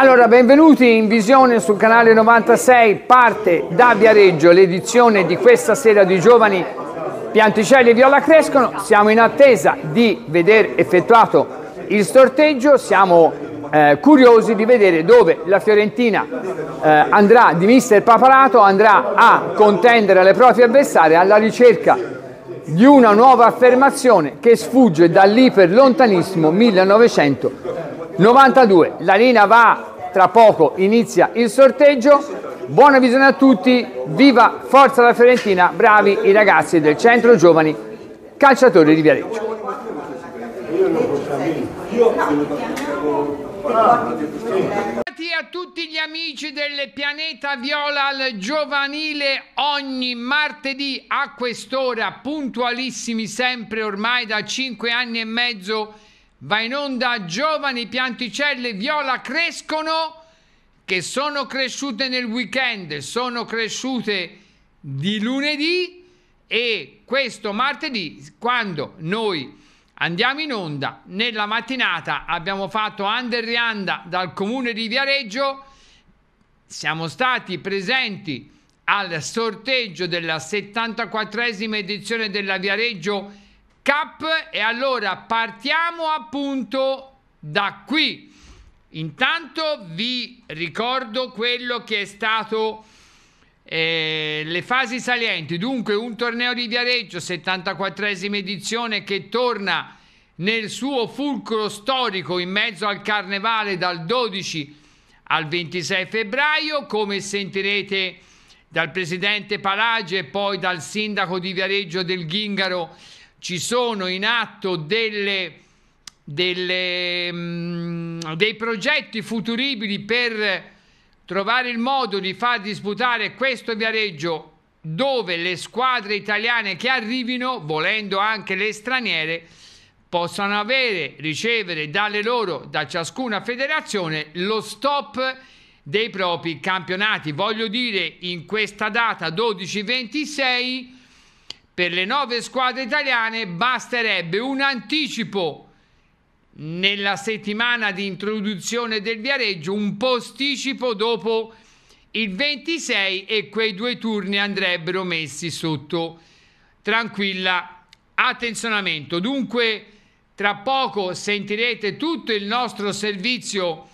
Allora, benvenuti in visione sul canale 96, parte da Viareggio l'edizione di questa sera di Giovani Pianticelli e Viola Crescono. Siamo in attesa di vedere effettuato il sorteggio, siamo eh, curiosi di vedere dove la Fiorentina eh, andrà di mister Papalato, andrà a contendere alle proprie avversarie alla ricerca di una nuova affermazione che sfugge dall'iper lontanissimo 1900. 92. La linea va, tra poco inizia il sorteggio. Buona visione a tutti, viva Forza la Fiorentina, bravi i ragazzi del Centro Giovani Calciatori di Viareggio. a tutti gli amici del pianeta Viola al giovanile ogni martedì a quest'ora puntualissimi sempre ormai da 5 anni e mezzo va in onda giovani pianticelle viola crescono che sono cresciute nel weekend, sono cresciute di lunedì e questo martedì quando noi andiamo in onda nella mattinata abbiamo fatto under rianda dal comune di Viareggio. Siamo stati presenti al sorteggio della 74esima edizione della Viareggio Cup e allora partiamo appunto da qui. Intanto vi ricordo quello che è stato eh, le fasi salienti, dunque un torneo di Viareggio, 74esima edizione che torna nel suo fulcro storico in mezzo al carnevale dal 12 al 26 febbraio, come sentirete dal presidente Palage e poi dal sindaco di Viareggio del Ghingaro ci sono in atto delle, delle, mh, mm, dei progetti futuribili per trovare il modo di far disputare questo Viareggio dove le squadre italiane che arrivino, volendo anche le straniere, possano avere, ricevere dalle loro, da ciascuna federazione, lo stop dei propri campionati. Voglio dire, in questa data 12-26 per le nove squadre italiane basterebbe un anticipo nella settimana di introduzione del Viareggio, un posticipo dopo il 26 e quei due turni andrebbero messi sotto tranquilla attenzionamento. Dunque, tra poco sentirete tutto il nostro servizio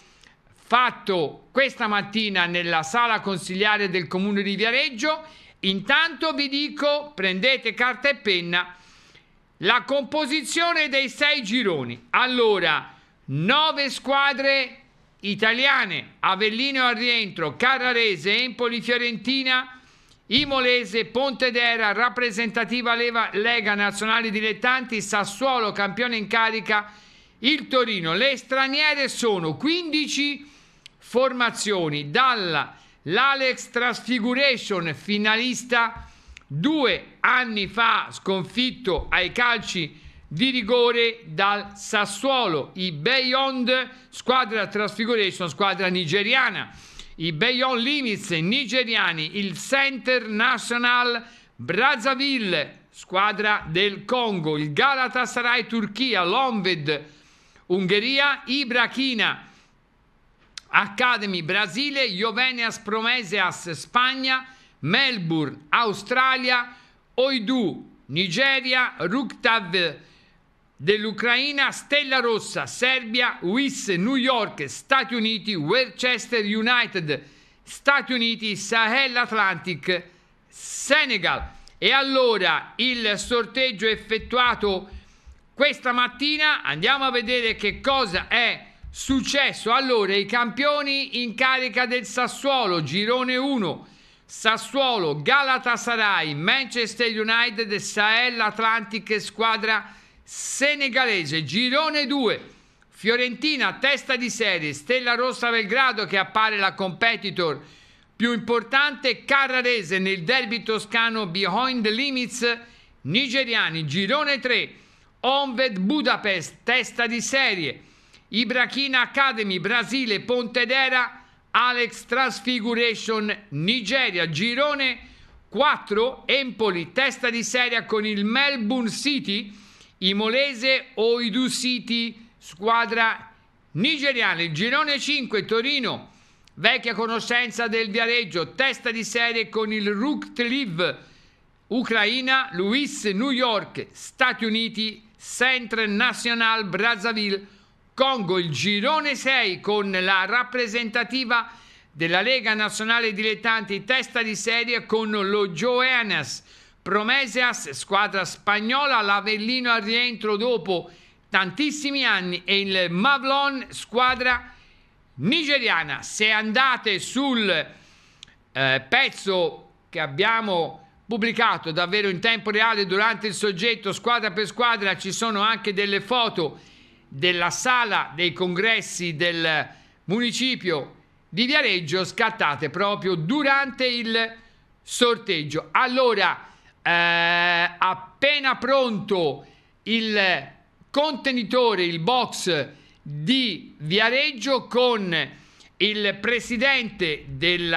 fatto questa mattina nella sala consigliare del comune di Viareggio Intanto vi dico, prendete carta e penna, la composizione dei sei gironi. Allora, nove squadre italiane, Avellino al rientro, Carrarese, Empoli, Fiorentina, Imolese, Pontedera, rappresentativa Leva, Lega Nazionali Dilettanti, Sassuolo, campione in carica, il Torino. Le straniere sono 15 formazioni dalla l'Alex Transfiguration, finalista due anni fa sconfitto ai calci di rigore dal Sassuolo, i Beyond, squadra Transfiguration, squadra nigeriana, i Beyond Limits nigeriani, il Center National Brazzaville, squadra del Congo, il Galatasaray Turchia, l'Onved Ungheria, Ibrachina Academy Brasile, Jovenias Promeseas Spagna, Melbourne Australia, Oidu Nigeria, Ruktav dell'Ucraina, Stella Rossa Serbia, WIS New York Stati Uniti, Worcester United Stati Uniti, Sahel Atlantic Senegal. E allora il sorteggio effettuato questa mattina, andiamo a vedere che cosa è Successo allora i campioni in carica del Sassuolo, girone 1, Sassuolo, Galatasaray, Manchester United, Sahel Atlantic squadra senegalese, girone 2, Fiorentina, testa di serie, Stella Rossa Belgrado che appare la competitor più importante, Carrarese nel derby toscano Behind the Limits, nigeriani, girone 3, Onved Budapest, testa di serie, Ibrachina Academy, Brasile, Pontedera, Alex Transfiguration, Nigeria, Girone 4, Empoli, testa di serie con il Melbourne City, Imolese, Oidu City, squadra nigeriana. Girone 5 Torino, vecchia conoscenza del Viareggio, testa di serie con il Ruktliv, Ucraina, Luis New York, Stati Uniti, Centre National Brazzaville, Congo, il girone 6 con la rappresentativa della Lega Nazionale Dilettanti testa di serie con lo Joenas Promeseas, squadra spagnola, l'Avellino al rientro dopo tantissimi anni e il Mavlon, squadra nigeriana. Se andate sul eh, pezzo che abbiamo pubblicato davvero in tempo reale durante il soggetto squadra per squadra ci sono anche delle foto della sala dei congressi del municipio di Viareggio scattate proprio durante il sorteggio. Allora, eh, appena pronto il contenitore, il box di Viareggio con il presidente del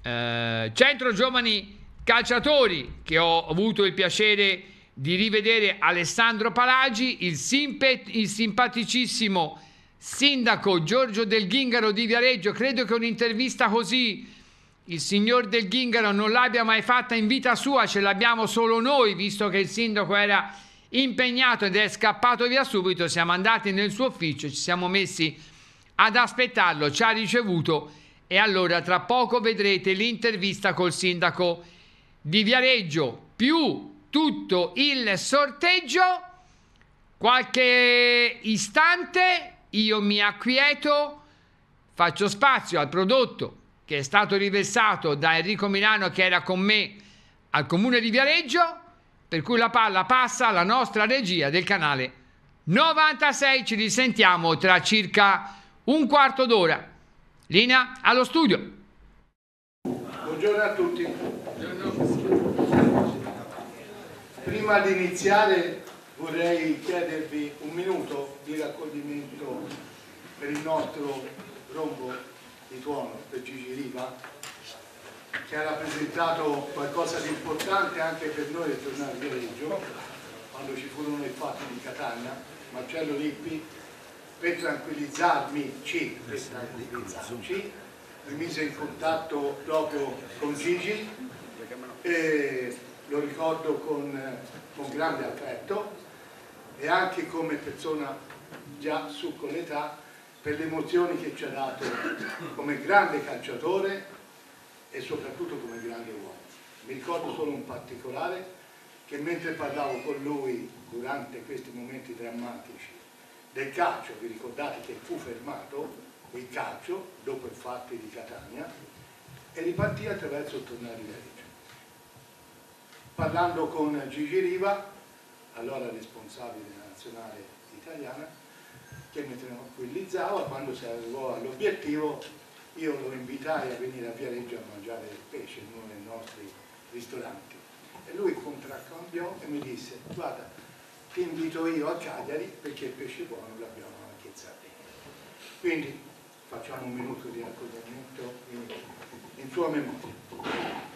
eh, Centro Giovani Calciatori che ho avuto il piacere di rivedere Alessandro Palagi, il, simpet, il simpaticissimo sindaco Giorgio Del Ghingaro di Viareggio. Credo che un'intervista così il signor Del Ghingaro non l'abbia mai fatta in vita sua, ce l'abbiamo solo noi, visto che il sindaco era impegnato ed è scappato via subito. Siamo andati nel suo ufficio, ci siamo messi ad aspettarlo, ci ha ricevuto e allora tra poco vedrete l'intervista col sindaco di Viareggio più tutto il sorteggio. Qualche istante io mi acquieto, faccio spazio al prodotto che è stato riversato da Enrico Milano che era con me al comune di Viareggio, per cui la palla passa alla nostra regia del canale 96. Ci risentiamo tra circa un quarto d'ora. Linea allo studio. Buongiorno a tutti. Buongiorno. Prima di iniziare vorrei chiedervi un minuto di raccoglimento per il nostro rombo di tuono per Gigi Riva che ha rappresentato qualcosa di importante anche per noi del tornare a Viareggio quando ci furono i fatti di Catania Marcello Lippi per tranquillizzarmi ci, per mi mise in contatto proprio con Gigi e lo ricordo con, con grande affetto e anche come persona già su con l'età per le emozioni che ci ha dato come grande calciatore e soprattutto come grande uomo. Mi ricordo solo un particolare che mentre parlavo con lui durante questi momenti drammatici del calcio, vi ricordate che fu fermato il calcio dopo i fatti di Catania e ripartì attraverso il torneo di Viareggio parlando con Gigi Riva, allora responsabile nazionale italiana, che mi tranquillizzava, quando si arrivò all'obiettivo io lo invitai a venire a Viareggio a mangiare del pesce in uno dei nostri ristoranti. E lui contraccambiò e mi disse, guarda, ti invito io a Cagliari perché il pesce buono l'abbiamo anche Sardegna. Quindi facciamo un minuto di raccoglimento in, in sua memoria.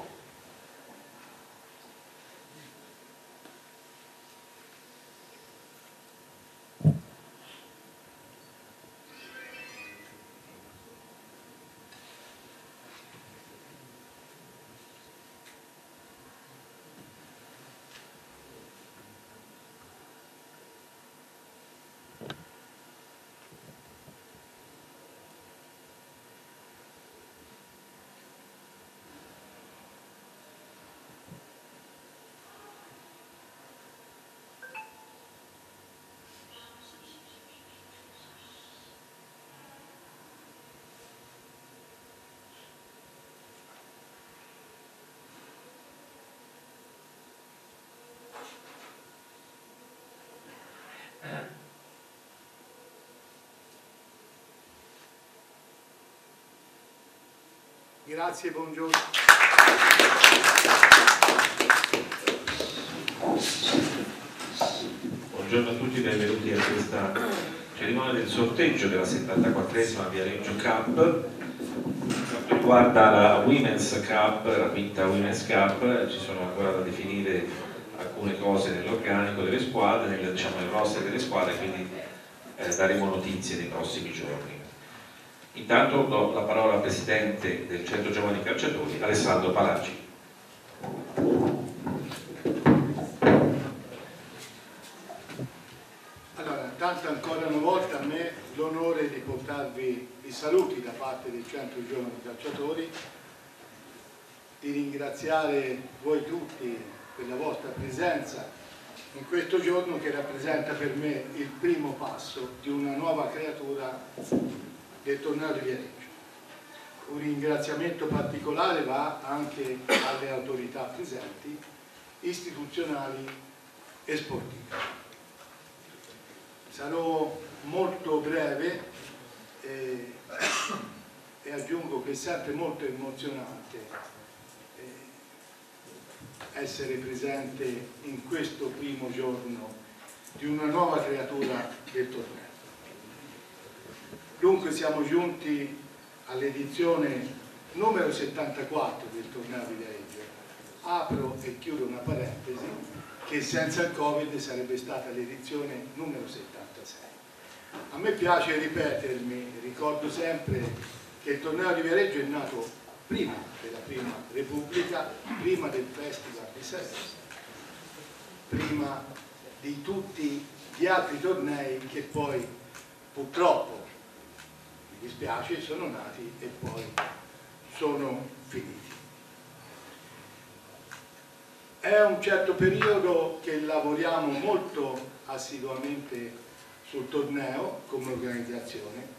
Grazie, buongiorno. Buongiorno a tutti, benvenuti a questa cerimonia del sorteggio della 74esima Viareggio Cup. Per riguarda la Women's Cup, la quinta Women's Cup, ci sono ancora da definire alcune cose nell'organico delle squadre, nel, diciamo, nel roster delle squadre, quindi eh, daremo notizie nei prossimi giorni. Intanto do la parola al Presidente del Centro Giovani Calciatori, Alessandro Palagi. Allora, tanto ancora una volta a me l'onore di portarvi i saluti da parte del Centro Giovani Calciatori, di ringraziare voi tutti per la vostra presenza in questo giorno che rappresenta per me il primo passo di una nuova creatura del torneo di Viareggio. Un ringraziamento particolare va anche alle autorità presenti, istituzionali e sportive. Sarò molto breve e, e aggiungo che è sempre molto emozionante eh, essere presente in questo primo giorno di una nuova creatura del torneo. Dunque siamo giunti all'edizione numero 74 del torneo di Viareggio. Apro e chiudo una parentesi che senza il Covid sarebbe stata l'edizione numero 76. A me piace ripetermi, ricordo sempre che il torneo di Viareggio è nato prima della prima Repubblica, prima del Festival di Salerno, prima di tutti gli altri tornei che poi purtroppo dispiace, sono nati e poi sono finiti. È un certo periodo che lavoriamo molto assiduamente sul torneo come organizzazione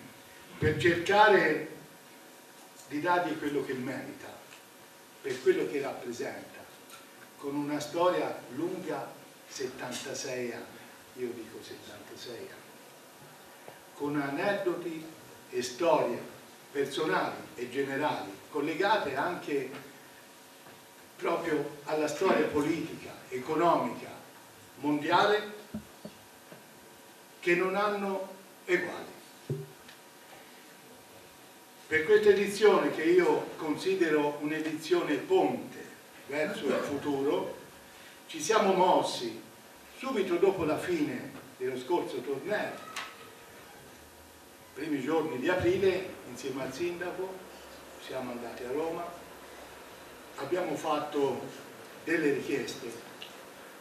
per cercare di dargli quello che merita, per quello che rappresenta, con una storia lunga 76 anni, io dico 76 anni, con aneddoti e storie personali e generali collegate anche proprio alla storia politica, economica, mondiale che non hanno eguali. Per questa edizione che io considero un'edizione ponte verso il futuro, ci siamo mossi subito dopo la fine dello scorso torneo primi giorni di aprile insieme al sindaco siamo andati a Roma. Abbiamo fatto delle richieste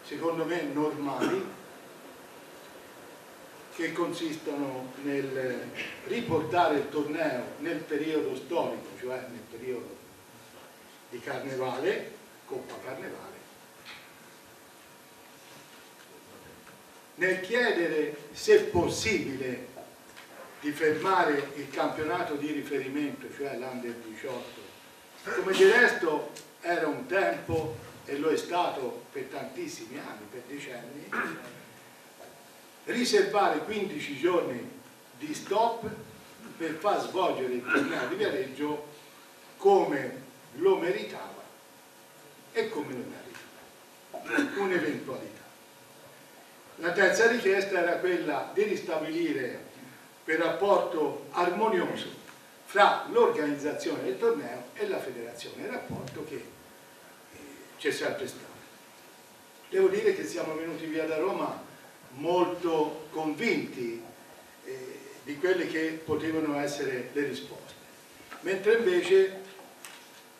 secondo me normali che consistono nel riportare il torneo nel periodo storico cioè nel periodo di carnevale Coppa Carnevale. Nel chiedere se possibile di fermare il campionato di riferimento, cioè l'Under 18. Come di resto era un tempo, e lo è stato per tantissimi anni, per decenni, riservare 15 giorni di stop per far svolgere il torneo di Viareggio come lo meritava e come lo meritava, un'eventualità. La terza richiesta era quella di ristabilire per rapporto armonioso fra l'organizzazione del torneo e la federazione, rapporto che eh, c'è sempre stato. Devo dire che siamo venuti via da Roma molto convinti eh, di quelle che potevano essere le risposte, mentre invece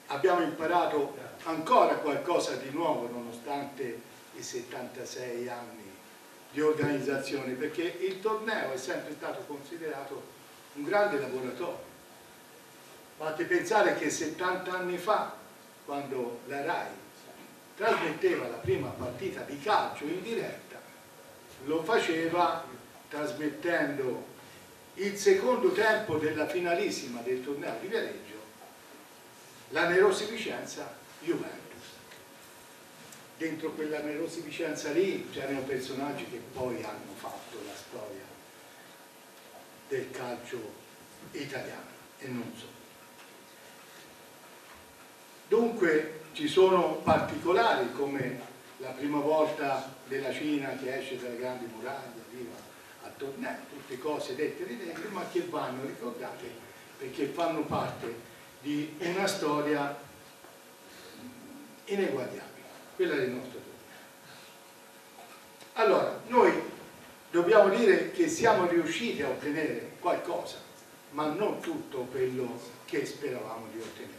abbiamo imparato ancora qualcosa di nuovo nonostante i 76 anni di organizzazione perché il torneo è sempre stato considerato un grande laboratorio. Fate pensare che 70 anni fa quando la RAI trasmetteva la prima partita di calcio in diretta lo faceva trasmettendo il secondo tempo della finalissima del torneo di Viareggio la Nerosi Vicenza Juventus dentro quella Merosi Vicenza lì c'erano personaggi che poi hanno fatto la storia del calcio italiano e non solo. Dunque ci sono particolari come la prima volta della Cina che esce dalle grandi muraglie, arriva a torneo, tutte cose dette e ridette, ma che vanno ricordate perché fanno parte di una storia ineguagliabile quella del nostro turno. Allora, noi dobbiamo dire che siamo riusciti a ottenere qualcosa, ma non tutto quello che speravamo di ottenere.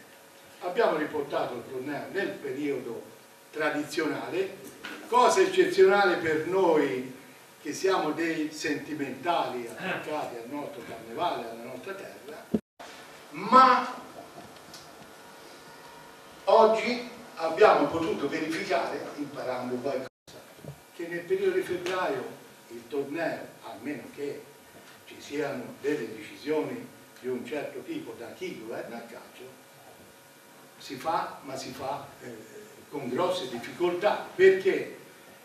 Abbiamo riportato il torneo nel periodo tradizionale, cosa eccezionale per noi che siamo dei sentimentali attaccati al nostro carnevale, alla nostra terra, ma oggi abbiamo potuto verificare, imparando qualcosa, che nel periodo di febbraio il torneo, a meno che ci siano delle decisioni di un certo tipo da chi governa il calcio, si fa, ma si fa eh, con grosse difficoltà, perché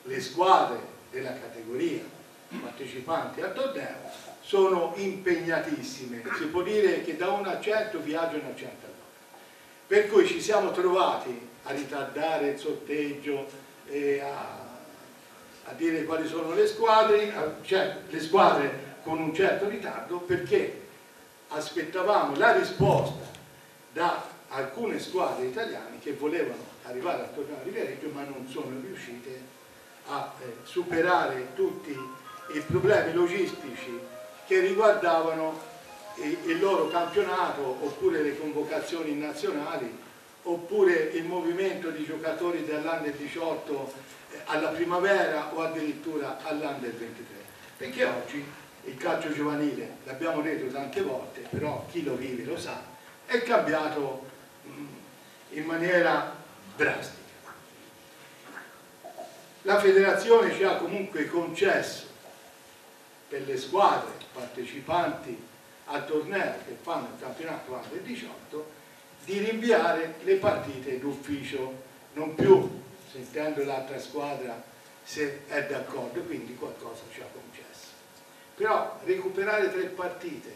le squadre della categoria partecipanti al torneo sono impegnatissime, si può dire che da un certo viaggiano a certa per cui ci siamo trovati a ritardare il sorteggio e a a dire quali sono le squadre, cioè le squadre con un certo ritardo perché aspettavamo la risposta da alcune squadre italiane che volevano arrivare al torneo di Viareggio ma non sono riuscite a eh, superare tutti i problemi logistici che riguardavano il, il loro campionato oppure le convocazioni nazionali oppure il movimento di giocatori dell'Under 18 alla primavera o addirittura all'Under 23 perché oggi il calcio giovanile, l'abbiamo detto tante volte, però chi lo vive lo sa, è cambiato mm, in maniera drastica. La federazione ci ha comunque concesso per le squadre partecipanti al torneo che fanno il campionato Under 18 di rinviare le partite d'ufficio, non più sentendo l'altra squadra se è d'accordo, quindi qualcosa ci ha concesso. Però recuperare tre partite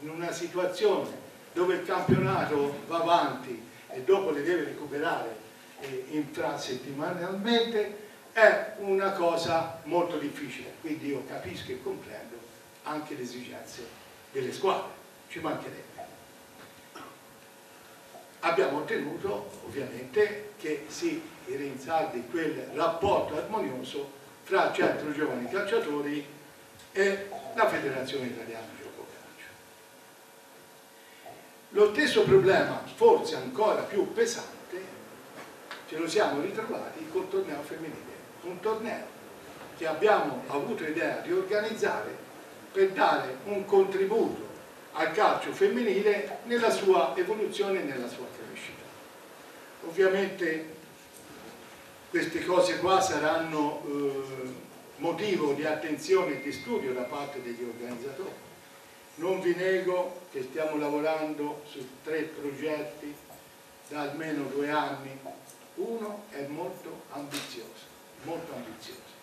in una situazione dove il campionato va avanti e dopo le deve recuperare eh, infrasettimanalmente è una cosa molto difficile, quindi io capisco e comprendo anche le esigenze delle squadre, ci mancherebbe. Abbiamo ottenuto ovviamente che si rinsaldi quel rapporto armonioso tra Centro Giovani Calciatori e la Federazione Italiana Gioco Calcio. Lo stesso problema, forse ancora più pesante, ce lo siamo ritrovati col torneo femminile, un torneo che abbiamo avuto idea di organizzare per dare un contributo al calcio femminile nella sua evoluzione e nella sua crescita. Ovviamente queste cose qua saranno eh, motivo di attenzione e di studio da parte degli organizzatori. Non vi nego che stiamo lavorando su tre progetti da almeno due anni. Uno è molto ambizioso, molto ambizioso.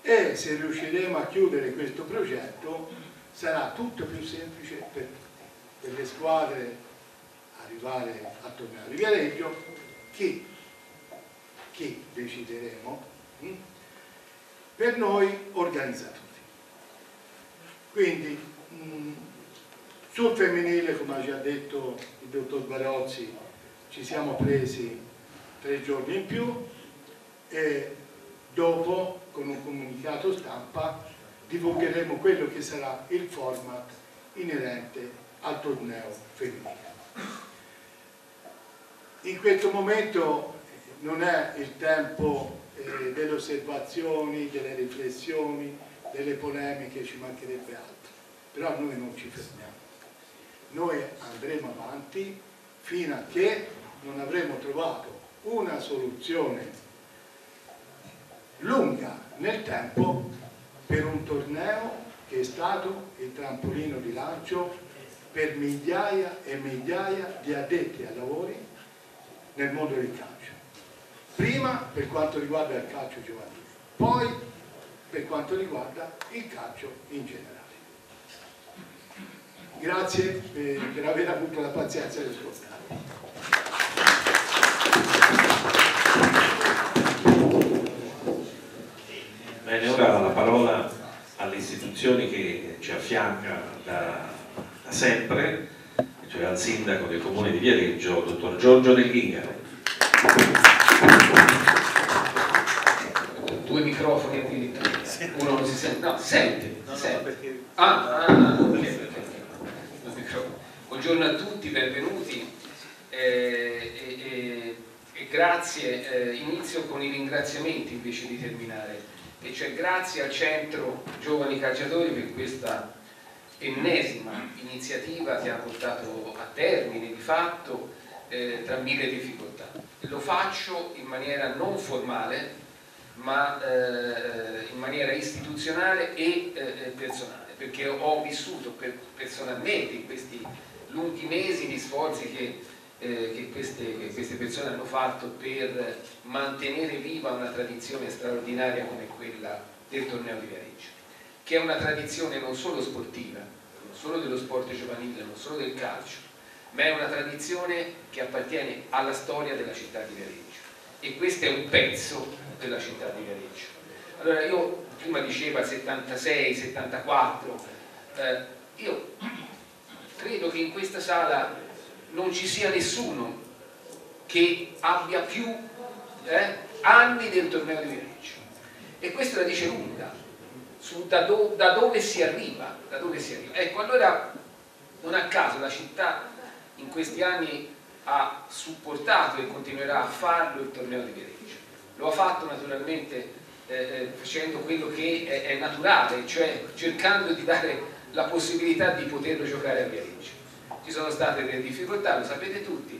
E se riusciremo a chiudere questo progetto sarà tutto più semplice per per le squadre arrivare a tornare a Viareggio, chi che decideremo, hm, per noi organizzatori. Quindi hm, sul femminile, come ha già detto il dottor Barozzi, ci siamo presi tre giorni in più e dopo con un comunicato stampa divulgheremo quello che sarà il format inerente al torneo femminile. In questo momento non è il tempo eh, delle osservazioni, delle riflessioni, delle polemiche, ci mancherebbe altro. Però noi non ci fermiamo. Noi andremo avanti fino a che non avremo trovato una soluzione lunga nel tempo per un torneo che è stato il trampolino di lancio per migliaia e migliaia di addetti ai lavori nel mondo del calcio prima per quanto riguarda il calcio giovanile, poi per quanto riguarda il calcio in generale. Grazie per, per aver avuto la pazienza di ascoltare. Bene, ora la parola alle istituzioni che ci affianca da, da sempre, cioè al sindaco del comune di Viareggio, dottor Giorgio Del Ghingaro. Due microfoni addirittura. Uno non si sente, no, sente. No, si no, sente. perché... Ah, ah, ok, ok. Buongiorno a tutti, benvenuti eh, e, e- e grazie. Eh, inizio con i ringraziamenti invece di terminare, e cioè grazie al Centro Giovani Calciatori per questa ennesima iniziativa che ha portato a termine di fatto eh, tra mille difficoltà. Lo faccio in maniera non formale, ma eh, in maniera istituzionale e eh, personale, perché ho vissuto per- personalmente in questi lunghi mesi gli sforzi che, eh, che queste, che queste persone hanno fatto per mantenere viva una tradizione straordinaria come quella del torneo di Viareggio, che è una tradizione non solo sportiva, non solo dello sport giovanile, non solo del calcio, ma è una tradizione che appartiene alla storia della città di Viareggio e questo è un pezzo della città di Viareggio. Allora io prima diceva 76, 74, eh, io credo che in questa sala non ci sia nessuno che abbia più eh, anni del torneo di Viareggio e questo la dice lunga su da, do- da dove si arriva, da dove si arriva. Ecco, allora non a caso la città in questi anni ha supportato e continuerà a farlo il torneo di Viareggio. Lo ha fatto naturalmente eh, eh, facendo quello che è, è naturale, cioè cercando di dare la possibilità di poterlo giocare a Viareggio. Ci sono state delle difficoltà, lo sapete tutti.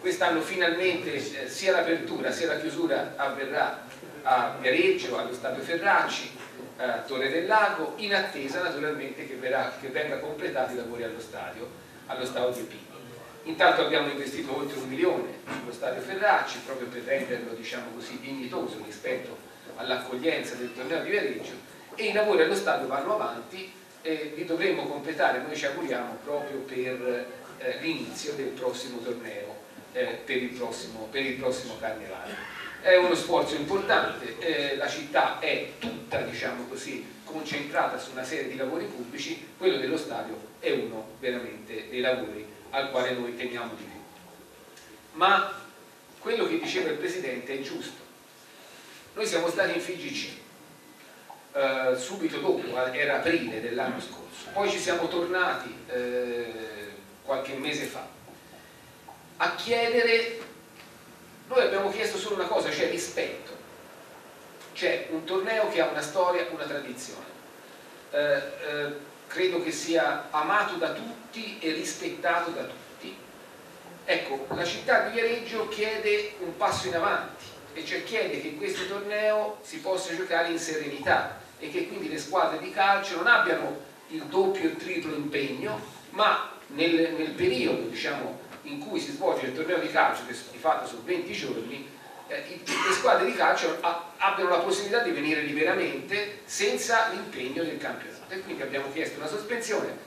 Quest'anno finalmente eh, sia l'apertura sia la chiusura avverrà a Viareggio, allo Stadio Ferracci, a Torre del Lago, in attesa naturalmente che, verrà, che venga completati i lavori allo stadio, allo stadio di Pino. Intanto abbiamo investito oltre un milione sullo stadio Ferracci proprio per renderlo diciamo così, dignitoso rispetto all'accoglienza del torneo di Viareggio e i lavori allo stadio vanno avanti e li dovremmo completare, noi ci auguriamo, proprio per eh, l'inizio del prossimo torneo, eh, per, il prossimo, per il prossimo carnevale. È uno sforzo importante, eh, la città è tutta diciamo così, concentrata su una serie di lavori pubblici, quello dello stadio è uno veramente dei lavori al quale noi teniamo di più. Ma quello che diceva il Presidente è giusto. Noi siamo stati in FIGC eh, subito dopo, eh, era aprile dell'anno scorso, poi ci siamo tornati eh, qualche mese fa a chiedere, noi abbiamo chiesto solo una cosa, cioè rispetto. C'è un torneo che ha una storia, una tradizione. Eh, eh, credo che sia amato da tutti e rispettato da tutti. Ecco, la città di Viareggio chiede un passo in avanti, e cioè chiede che questo torneo si possa giocare in serenità e che quindi le squadre di calcio non abbiano il doppio e il triplo impegno, ma nel, nel periodo diciamo, in cui si svolge il torneo di calcio, che di fatto sono 20 giorni, eh, le squadre di calcio abbiano la possibilità di venire liberamente senza l'impegno del campionato. E quindi abbiamo chiesto una sospensione.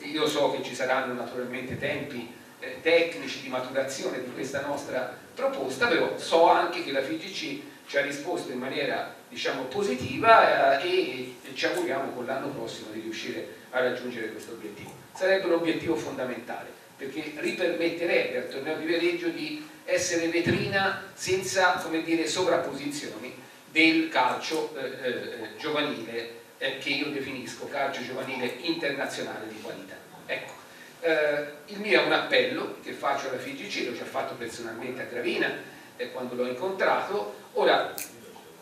Io so che ci saranno naturalmente tempi eh, tecnici di maturazione di questa nostra proposta, però so anche che la FIGC ci ha risposto in maniera diciamo, positiva eh, e ci auguriamo con l'anno prossimo di riuscire a raggiungere questo obiettivo. Sarebbe un obiettivo fondamentale perché ripermetterebbe al torneo di Viareggio di essere vetrina senza come dire, sovrapposizioni del calcio eh, eh, giovanile eh, che io definisco calcio giovanile internazionale di qualità. Ecco, eh, il mio è un appello che faccio alla FIGC, ci ha fatto personalmente a Gravina eh, quando l'ho incontrato, ora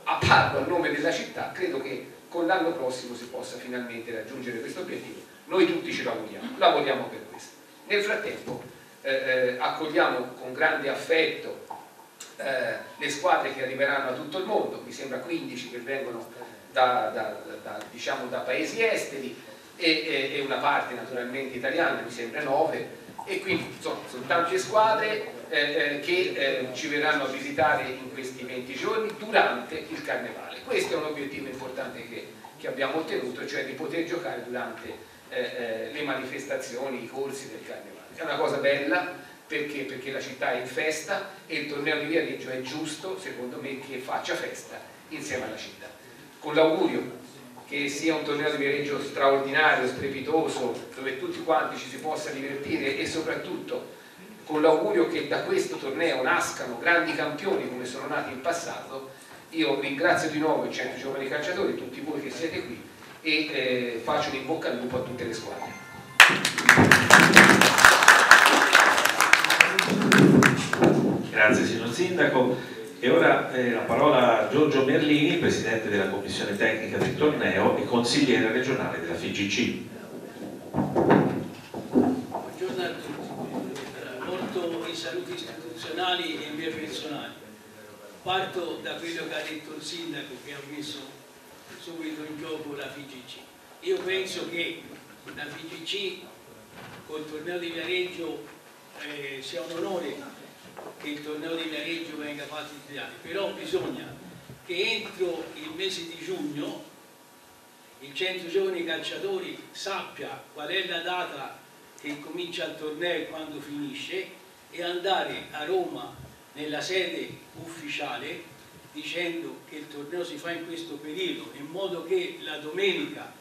a parlo a nome della città, credo che con l'anno prossimo si possa finalmente raggiungere questo obiettivo. Noi tutti ce lo auguriamo, lavoriamo per. Nel frattempo eh, eh, accogliamo con grande affetto eh, le squadre che arriveranno da tutto il mondo, mi sembra 15 che vengono da, da, da, diciamo, da paesi esteri e, e, e, una parte naturalmente italiana, mi sembra 9 e quindi insomma, sono tante squadre eh, eh, che eh, ci verranno a visitare in questi 20 giorni durante il carnevale. Questo è un obiettivo importante che, che abbiamo ottenuto, cioè di poter giocare durante eh, eh, le manifestazioni, i corsi del carnevale. È una cosa bella perché? perché la città è in festa e il torneo di Viareggio è giusto, secondo me, che faccia festa insieme alla città. Con l'augurio che sia un torneo di Viareggio straordinario, strepitoso, dove tutti quanti ci si possa divertire e soprattutto con l'augurio che da questo torneo nascano grandi campioni come sono nati in passato io ringrazio di nuovo il Centro Giovani Calciatori, tutti voi che siete qui e eh, faccio un in bocca al lupo a tutte le squadre. Grazie signor Sindaco. E ora eh, la parola a Giorgio Merlini, Presidente della Commissione Tecnica del torneo e consigliere regionale della FIGC. Buongiorno a tutti, porto i saluti istituzionali e i miei personali. Parto da quello che ha detto il Sindaco che ha messo subito in gioco la FIGC. Io penso che la FIGC col torneo di Viareggio eh, sia un onore che il torneo di Viareggio venga fatto in Italia, però bisogna che entro il mese di giugno il centro giovani calciatori sappia qual è la data che comincia il torneo e quando finisce e andare a Roma nella sede ufficiale dicendo che il torneo si fa in questo periodo in modo che la domenica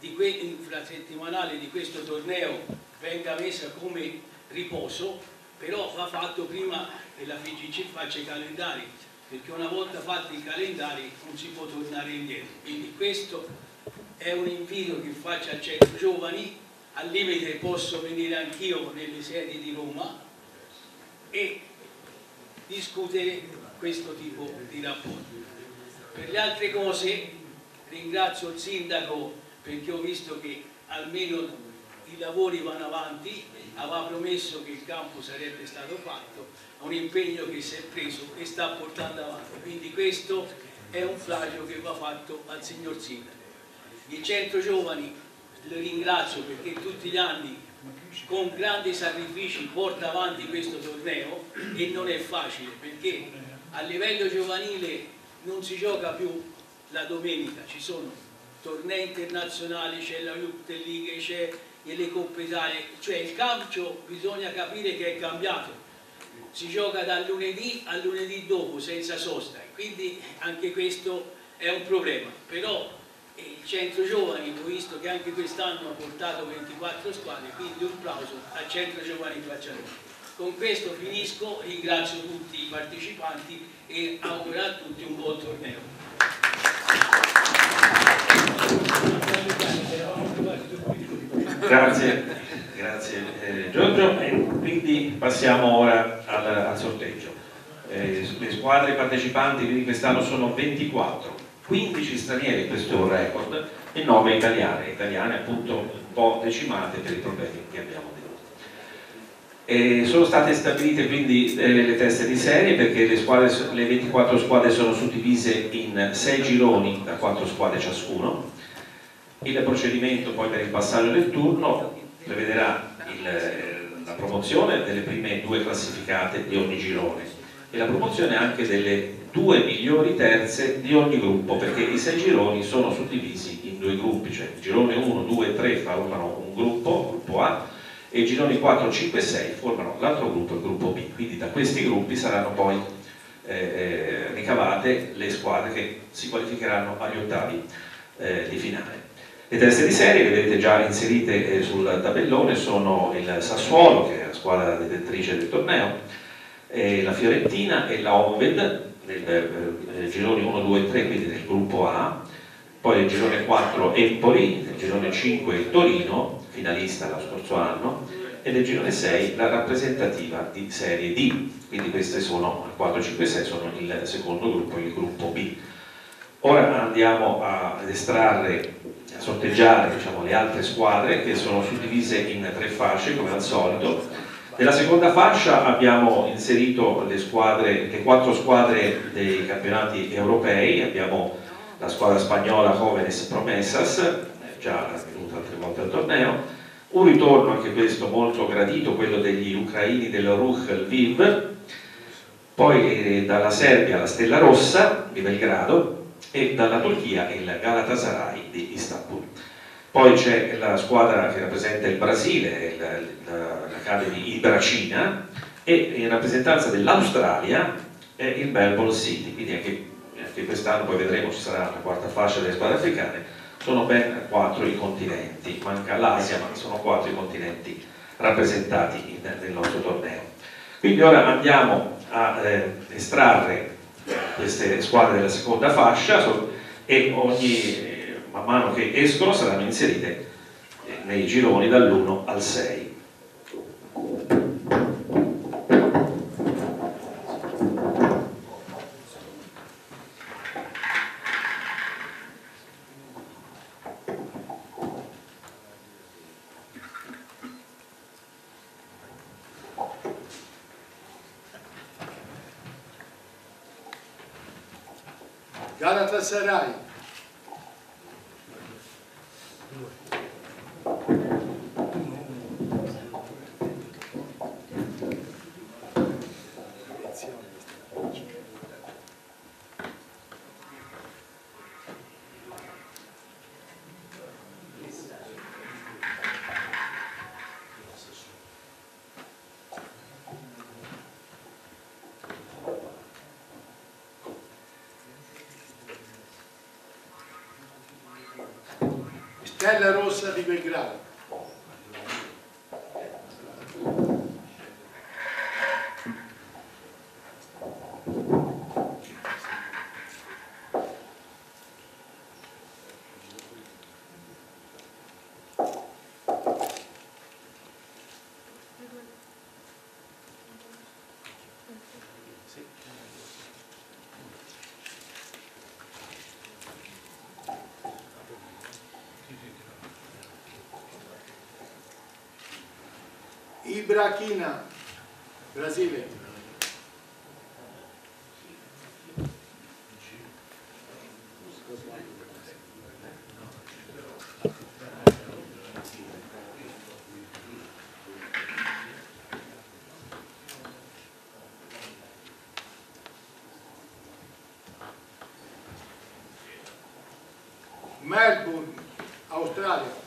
infrasettimanale di questo torneo venga messa come riposo però va fatto prima che la FIGC faccia i calendari perché una volta fatti i calendari non si può tornare indietro. Quindi questo è un invito che faccio al centro giovani al limite posso venire anch'io nelle sedi di Roma e discutere questo tipo di rapporti. Per le altre cose ringrazio il sindaco perché ho visto che almeno i lavori vanno avanti, aveva promesso che il campo sarebbe stato fatto, è un impegno che si è preso e sta portando avanti, quindi questo è un flagio che va fatto al signor Sindaco. Il centro giovani lo ringrazio perché tutti gli anni con grandi sacrifici porta avanti questo torneo e non è facile perché a livello giovanile non si gioca più la domenica, ci sono tornei internazionali, c'è la Youth League, c'è nelle Coppe Italia, cioè il calcio bisogna capire che è cambiato, si gioca dal lunedì al lunedì dopo senza sosta, quindi anche questo è un problema, però eh, il centro giovani, ho visto che anche quest'anno ha portato 24 squadre, quindi un plauso al centro giovani Faccialoni. Con questo finisco, ringrazio tutti i partecipanti e auguro a tutti un buon torneo. Grazie, grazie eh, Giorgio. E quindi passiamo ora al, al sorteggio. Eh, le squadre partecipanti di quest'anno sono 24, 15 stranieri, questo è un record, e 9 italiane, italiane appunto un po' decimate per i problemi che abbiamo detto. E sono state stabilite quindi eh, le teste di serie perché le, squadre, le 24 squadre sono suddivise in 6 gironi da 4 squadre ciascuno. Il procedimento poi per il passaggio del turno prevederà il, la promozione delle prime due classificate di ogni girone e la promozione anche delle due migliori terze di ogni gruppo perché i sei gironi sono suddivisi in due gruppi, cioè il girone 1, 2 e 3 formano un gruppo, gruppo A e i gironi 4, 5 e 6 formano l'altro gruppo, il gruppo B, quindi da questi gruppi saranno poi eh, eh ricavate le squadre che si qualificheranno agli ottavi eh, di finale. Le teste di serie, le vedete già inserite eh, sul tabellone, sono il Sassuolo, che è la squadra detentrice del torneo, la Fiorentina e la Onved, nel eh, girone 1, 2 e 3, quindi del gruppo A, poi nel girone 4 Empoli, nel girone 5 Torino, finalista lo scorso anno, e nel girone 6 la rappresentativa di Serie D, quindi queste sono, 4, 5 e 6 sono il secondo gruppo, il gruppo B. Ora andiamo ad estrarre sorteggiare diciamo, le altre squadre che sono suddivise in tre fasce come al solito. Nella seconda fascia abbiamo inserito le, squadre, le quattro squadre dei campionati europei, abbiamo la squadra spagnola Jóvenes Promesas, già venuta altre volte al torneo, un ritorno anche questo molto gradito, quello degli ucraini del Ruch Lviv, poi eh, dalla Serbia la Stella Rossa di Belgrado, e dalla Turchia il Galatasaray di Istanbul. Poi c'è la squadra che rappresenta il Brasile, l'Academy Ibracina e in rappresentanza dell'Australia è il Melbourne City, quindi anche, anche quest'anno poi vedremo ci sarà la quarta fascia delle squadre africane, sono ben quattro i continenti, manca l'Asia ma sono quattro i continenti rappresentati nel nostro torneo. Quindi ora andiamo a eh, estrarre queste squadre della seconda fascia e ogni, man mano che escono saranno inserite nei gironi dall'1 al 6. Galatasaray Stella Rossa di Ibrachina, Brasile. Melbourne, Australia.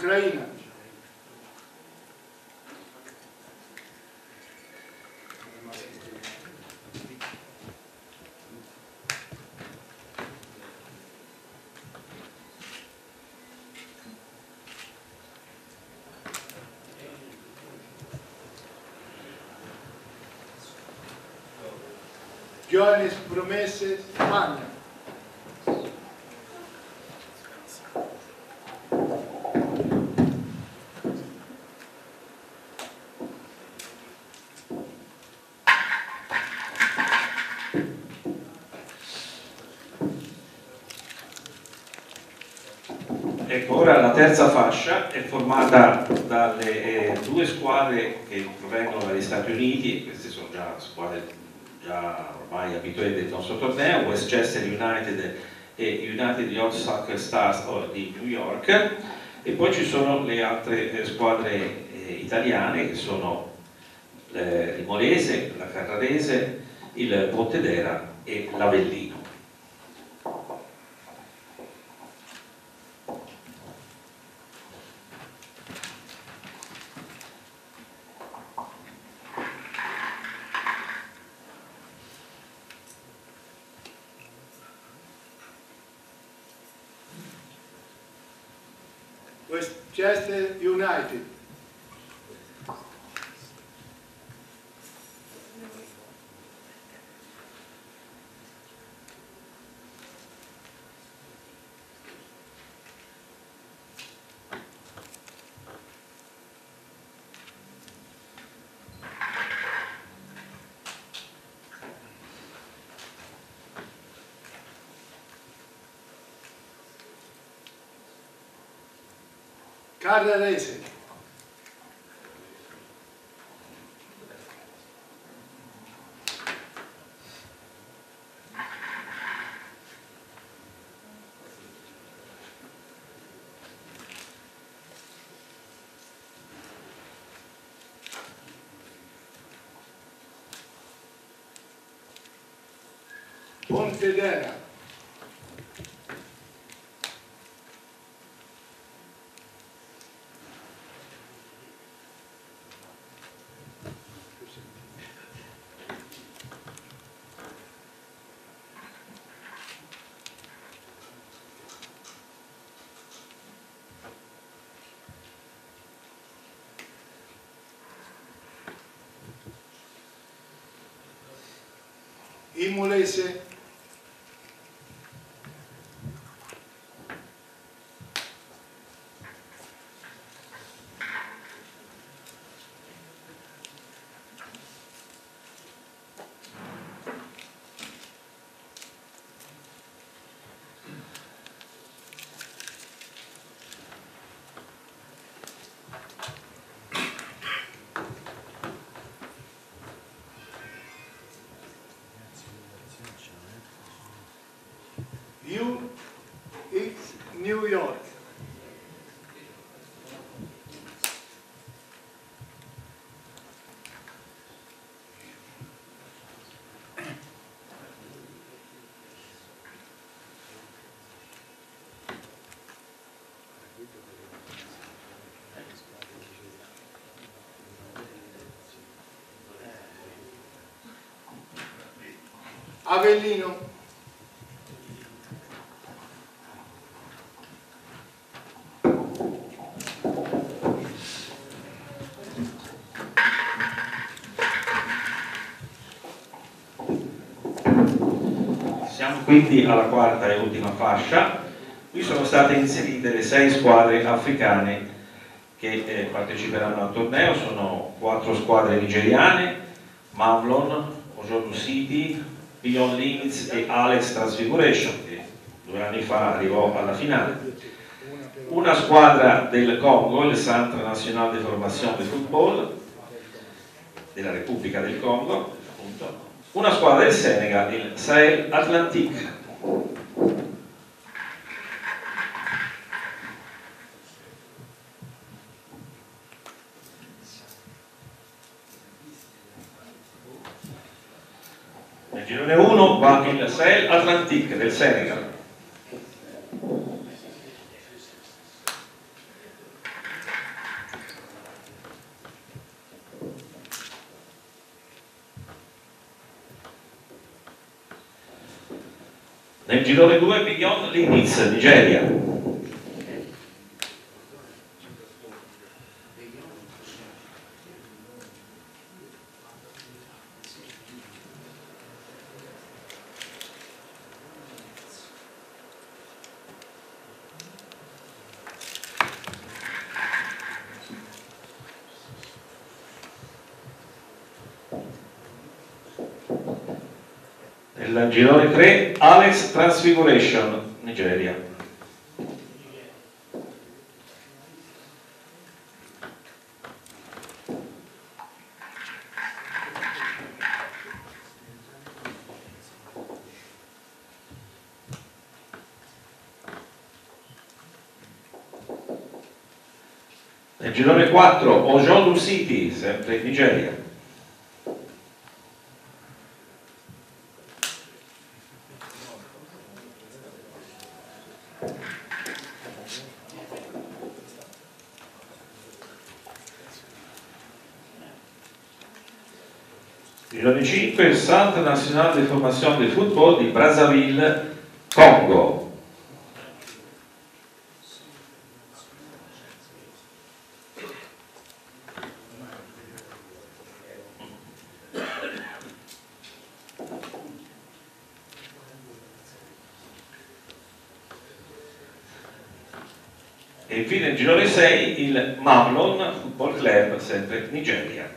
Ucraina. Giovani promesse, Spagna. Ecco, ora la terza fascia è formata dalle eh, due squadre che provengono dagli Stati Uniti, e queste sono già squadre già ormai abituate del nostro torneo, Westchester United e United Youth Soccer Stars di New York, e poi ci sono le altre eh, squadre eh, italiane che sono Rimolese, la Carrarese, il Pontedera e l'Avellino. Westchester United. Carrarese. Pontedera. y New York. Avellino. Siamo quindi alla quarta e ultima fascia. Qui sono state inserite le sei squadre africane che eh, parteciperanno al torneo, sono quattro squadre nigeriane, Mavlon, Ojodu City, Beyond Limits e Alex Transfiguration che due anni fa arrivò alla finale. Una squadra del Congo, il Centre National de Formation de Football, della Repubblica del Congo. Una squadra del Senegal, il Sahel Atlantique. Nel girone 1 va il Sahel Atlantique del Senegal. Nel girone 2 Beyond Limits, Nigeria. Nel girone 3 Alex Transfiguration, Nigeria. Nel girone 4 Ojodu City, sempre in Nigeria. Girone 5, il Centre National de Formation de Football di Brazzaville, Congo. E infine il girone 6 il Mamlon Football Club, sempre Nigeria.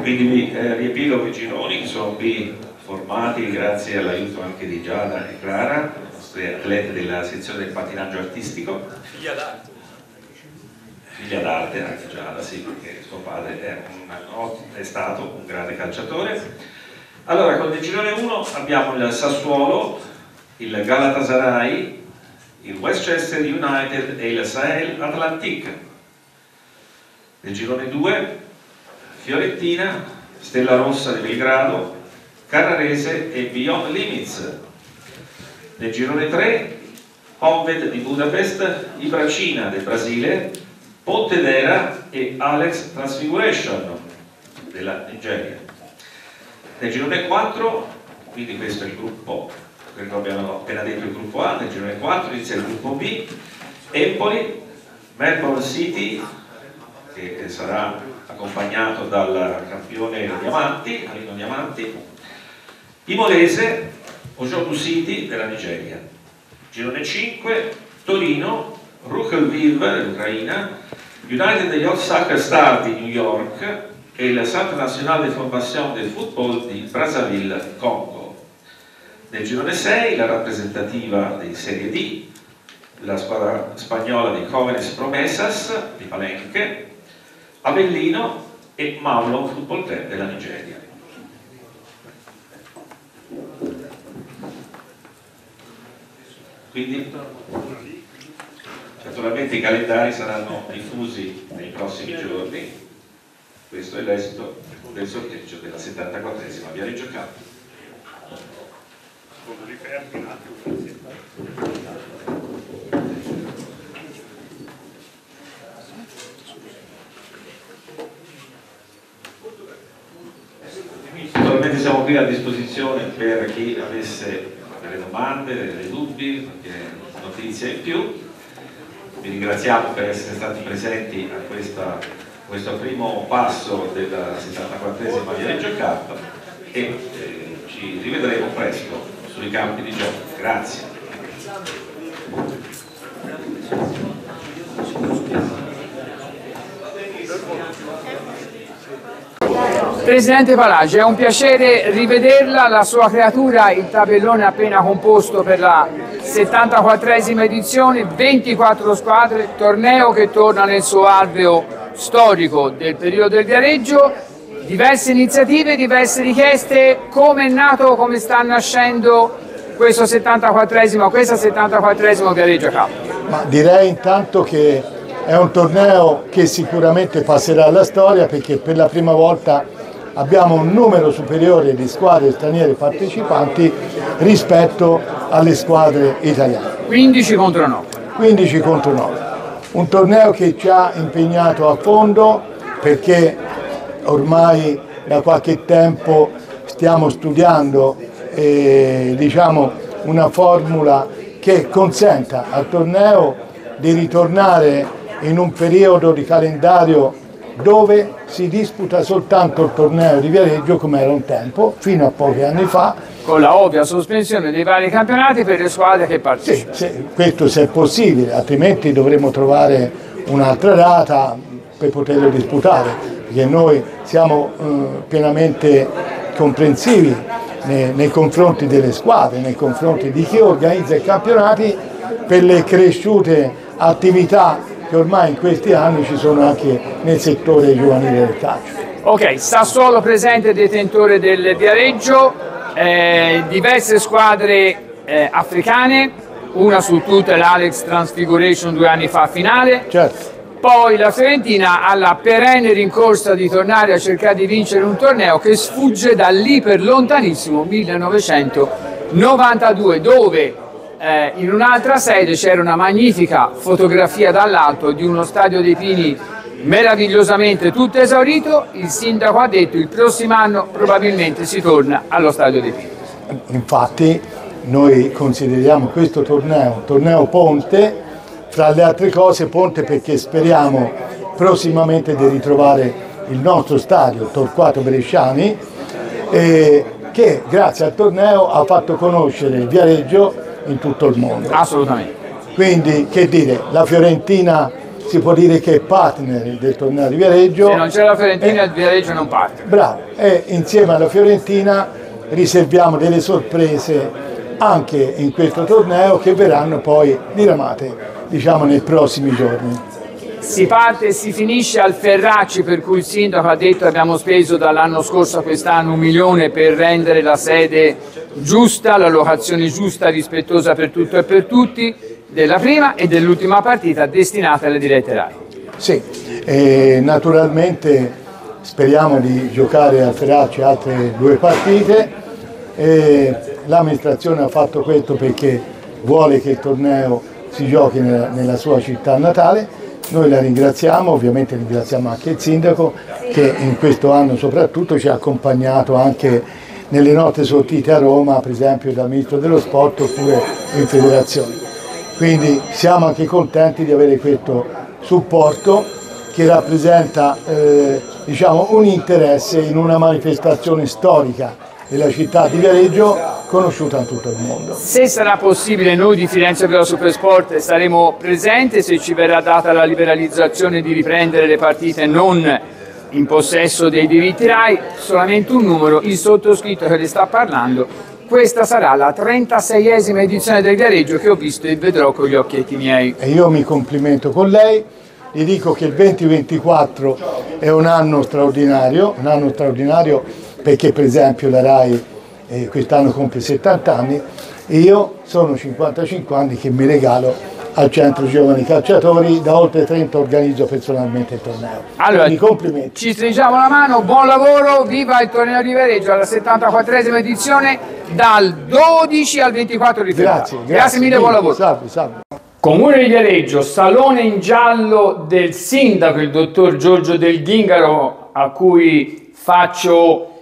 Quindi vi eh, riepilogo i gironi che sono qui formati grazie all'aiuto anche di Giada e Clara, le nostre atlete della sezione del pattinaggio artistico. Figlia d'arte. Figlia d'arte anche Giada, sì, perché suo padre è, un- è stato un grande calciatore. Allora, con il girone 1 abbiamo il Sassuolo, il Galatasaray, il Westchester United e il Sahel Atlantique. Nel girone 2 Fiorentina, Stella Rossa di Belgrado, Carrarese e Beyond Limits. Nel girone 3 Honved di Budapest, Ibracina del Brasile, Pontedera e Alex Transfiguration della Nigeria. Nel girone 4, quindi questo è il gruppo, credo abbiamo appena detto il gruppo A, nel girone 4 inizia il gruppo B, Empoli, Melbourne City, che sarà accompagnato dal campione Diamanti, Alino Diamanti, Imolese, Ojobu City della Nigeria. Girone 5, Torino, Ruchelviv dell'Ucraina, United Yacht Soccer Star di New York e il Centre National de Formation del Football di Brazzaville, Congo. Nel girone 6 la rappresentativa di Serie D, la squadra spagnola di Jóvenes Promesas di Palenque, Avellino e Maulo Football Club della Nigeria. Quindi Naturalmente i calendari saranno diffusi nei prossimi giorni, questo è l'esito del sorteggio della 74esima Viareggio Cup. Naturalmente siamo qui a disposizione per chi avesse delle domande, dei dubbi, notizia in più vi ringraziamo per essere stati presenti a questa, questo primo passo della 74esima Viareggio Cup e eh, ci rivedremo presto sui campi di gioco. Grazie. Presidente Palagi, è un piacere rivederla, la sua creatura, il tabellone appena composto per la 74esima edizione, 24 squadre, torneo che torna nel suo alveo storico del periodo del Viareggio, diverse iniziative, diverse richieste, come è nato, come sta nascendo questo 74esimo, questa 74esimo Viareggio Cup? Ma direi intanto che è un torneo che sicuramente passerà alla storia perché per la prima volta abbiamo un numero superiore di squadre straniere partecipanti rispetto alle squadre italiane. 15 contro 9. 15 contro 9. Un torneo che ci ha impegnato a fondo perché ormai da qualche tempo stiamo studiando eh, diciamo, una formula che consenta al torneo di ritornare in un periodo di calendario dove si disputa soltanto il torneo di Viareggio come era un tempo, fino a pochi anni fa. Con la ovvia sospensione dei vari campionati per le squadre che partecipano. Sì, sì, questo se è possibile, altrimenti dovremo trovare un'altra data per poterlo disputare, perché noi siamo eh, pienamente comprensivi nei, nei confronti delle squadre, nei confronti di chi organizza i campionati per le cresciute attività che ormai in questi anni ci sono anche nel settore giovanile del calcio. Ok, Sassuolo presente detentore del Viareggio, eh, diverse squadre eh, africane, una su tutte l'Alex Transfiguration due anni fa finale, certo. poi la Fiorentina ha la perenne rincorsa di tornare a cercare di vincere un torneo che sfugge dall'iper lontanissimo 1992 dove eh, in un'altra sede c'era una magnifica fotografia dall'alto di uno stadio dei Pini meravigliosamente tutto esaurito, il sindaco ha detto il prossimo anno probabilmente si torna allo stadio dei Pini. Infatti noi consideriamo questo torneo un torneo ponte, fra le altre cose ponte perché speriamo prossimamente di ritrovare il nostro stadio Torquato Bresciani eh, che grazie al torneo ha fatto conoscere Viareggio in tutto il mondo. Assolutamente. Quindi che dire, la Fiorentina si può dire che è partner del torneo di Viareggio. Se non c'è la Fiorentina il Viareggio non parte. Bravo, e insieme alla Fiorentina riserviamo delle sorprese anche in questo torneo che verranno poi diramate diciamo nei prossimi giorni. Si parte e si finisce al Ferracci per cui il sindaco ha detto abbiamo speso dall'anno scorso a quest'anno un milione per rendere la sede giusta, la locazione giusta, rispettosa per tutto e per tutti della prima e dell'ultima partita destinata alle dirette RAI. Sì, e naturalmente speriamo di giocare al Ferracci altre due partite l'amministrazione ha fatto questo perché vuole che il torneo si giochi nella, nella sua città natale noi la ringraziamo, ovviamente ringraziamo anche il sindaco che in questo anno soprattutto ci ha accompagnato anche nelle note sortite a Roma, per esempio dal Ministro dello Sport oppure in federazione. Quindi siamo anche contenti di avere questo supporto che rappresenta eh, diciamo, un interesse in una manifestazione storica della città di Viareggio conosciuta in tutto il mondo. Se sarà possibile noi di Firenze Velo Supersport saremo presenti se ci verrà data la liberalizzazione di riprendere le partite non in possesso dei diritti RAI, solamente un numero, il sottoscritto che le sta parlando. Questa sarà la 36esima edizione del gareggio che ho visto e vedrò con gli occhietti miei. E io mi complimento con lei, gli dico che il 2024 è un anno straordinario, un anno straordinario perché per esempio la RAI eh, quest'anno compie 70 anni e io sono 55 anni che mi regalo al Centro Giovani Calciatori, da oltre 30 organizzo personalmente il torneo. Allora, Quindi complimenti. Ci stringiamo la mano, buon lavoro, viva il torneo di Vereggio alla 74esima edizione dal 12 al 24 di febbraio. Grazie, grazie, mille, buon lavoro. Salve, salve. Comune di Viareggio, salone in giallo del sindaco, il dottor Giorgio Del Ghingaro, a cui faccio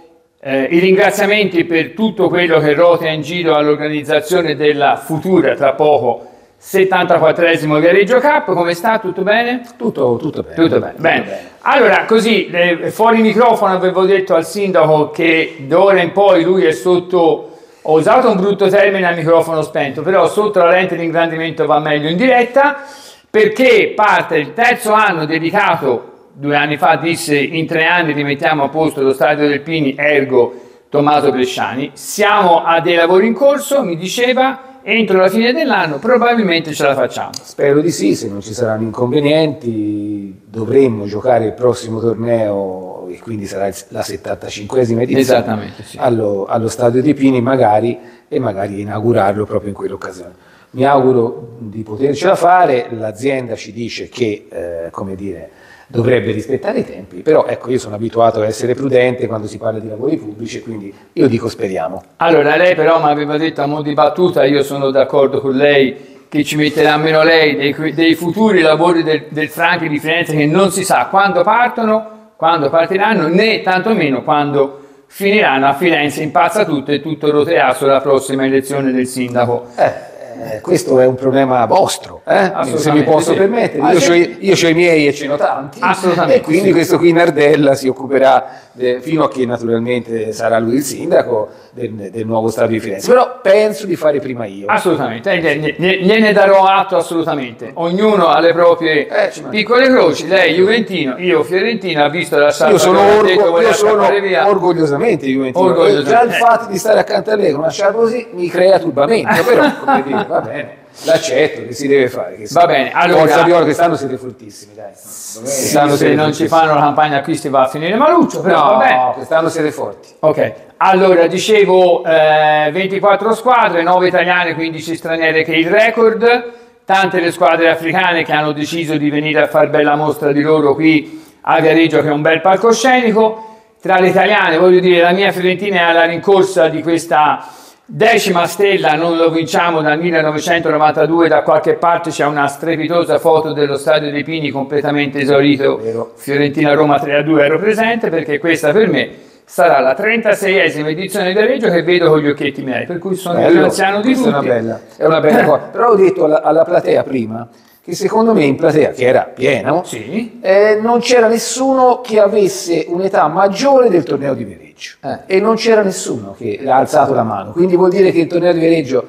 eh, i ringraziamenti per tutto quello che rota in giro all'organizzazione della futura, tra poco, 74esimo Viareggio Cup, come sta? Tutto bene? Tutto, tutto bene. Tutto bene. bene. bene. Allora, così, eh, fuori microfono avevo detto al sindaco che d'ora in poi lui è sotto, ho usato un brutto termine al microfono spento, però sotto la lente di ingrandimento va meglio in diretta, perché parte il terzo anno dedicato, due anni fa disse in tre anni rimettiamo a posto lo stadio del Pini, ergo Tommaso Bresciani, siamo a dei lavori in corso, mi diceva, entro la fine dell'anno probabilmente ce la facciamo. Spero di sì, se non ci saranno inconvenienti dovremmo giocare il prossimo torneo e quindi sarà la 75esima edizione sì. allo, allo, Stadio dei Pini magari e magari inaugurarlo proprio in quell'occasione. Mi auguro di potercela fare, l'azienda ci dice che, eh, come dire, dovrebbe rispettare i tempi, però ecco io sono abituato a essere prudente quando si parla di lavori pubblici, quindi io dico speriamo. Allora lei però mi aveva detto a mo' di battuta, io sono d'accordo con lei che ci metterà almeno lei dei, dei futuri lavori del, del Franchi di Firenze che non si sa quando partono, quando partiranno, né tantomeno quando finiranno a Firenze impazza tutto e tutto roteerà sulla prossima elezione del sindaco. Eh eh, questo è un problema vostro, eh? se mi posso sì. permettere. Io, ah, ho, i miei e ce n'ho tanti, e quindi sì. questo qui Nardella si occuperà de, fino a che naturalmente sarà lui il sindaco del, del, nuovo Stato di Firenze. Però penso di fare prima io. Assolutamente, eh, gliene darò atto assolutamente. Ognuno ha le proprie eh, piccole croci, lei Juventino, io Fiorentino, ha visto la sala. Io sono, orgo, io sono orgogliosamente Juventino. Orgogliosamente. Già il fatto di stare accanto a lei con una sciarpa così mi crea turbamento, però come dire, va bene l'accetto che si deve fare. Che va bene, allora Forza Viola quest'anno siete fortissimi, dai. Quest'anno se non ci fanno la campagna acquisti va a finire maluccio, però no, va bene. quest'anno siete forti. Ok, allora dicevo eh, 24 squadre, 9 italiane, 15 straniere che è il record, tante le squadre africane che hanno deciso di venire a fare bella mostra di loro qui a Gareggio che è un bel palcoscenico. Tra le italiane, voglio dire, la mia Fiorentina è alla rincorsa di questa Decima stella, non lo vinciamo dal 1992, da qualche parte c'è una strepitosa foto dello Stadio dei Pini completamente esaurito, Fiorentina-Roma 3-2 ero presente perché questa per me sarà la 36esima edizione del Reggio che vedo con gli occhietti miei, per cui sono il più anziano di tutti. È una bella, è una bella cosa. Però ho detto alla, alla platea prima che secondo me in platea, che era pieno, sì. eh, non c'era nessuno che avesse un'età maggiore del torneo di Viareggio eh. e non c'era nessuno che ha alzato la mano, quindi vuol dire che il torneo di Viareggio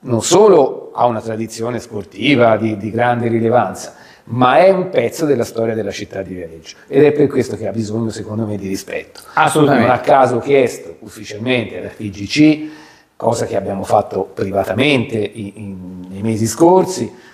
non solo ha una tradizione sportiva di, di grande rilevanza, ma è un pezzo della storia della città di Viareggio ed è per questo che ha bisogno secondo me di rispetto. Assolutamente. Non a caso chiesto ufficialmente alla TGC, cosa che abbiamo fatto privatamente in, in, nei mesi scorsi,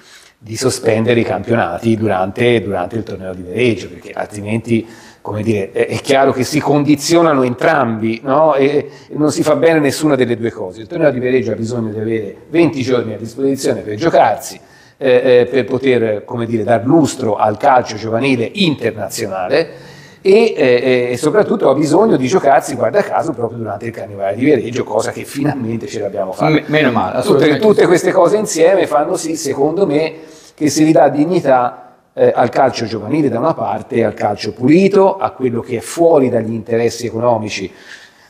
di sospendere i campionati durante, durante il torneo di Viareggio, perché altrimenti come dire, è chiaro che si condizionano entrambi no? e non si fa bene nessuna delle due cose. Il torneo di Viareggio ha bisogno di avere 20 giorni a disposizione per giocarsi, eh, eh, per poter come dire, dar lustro al calcio giovanile internazionale e, eh, e, soprattutto ha bisogno di giocarsi, guarda caso, proprio durante il Carnevale di Viareggio, cosa che finalmente ce l'abbiamo fatta. M- meno male. Tutte, tutte queste cose insieme fanno sì, secondo me, che si ridà dignità eh, al calcio giovanile da una parte e al calcio pulito, a quello che è fuori dagli interessi economici.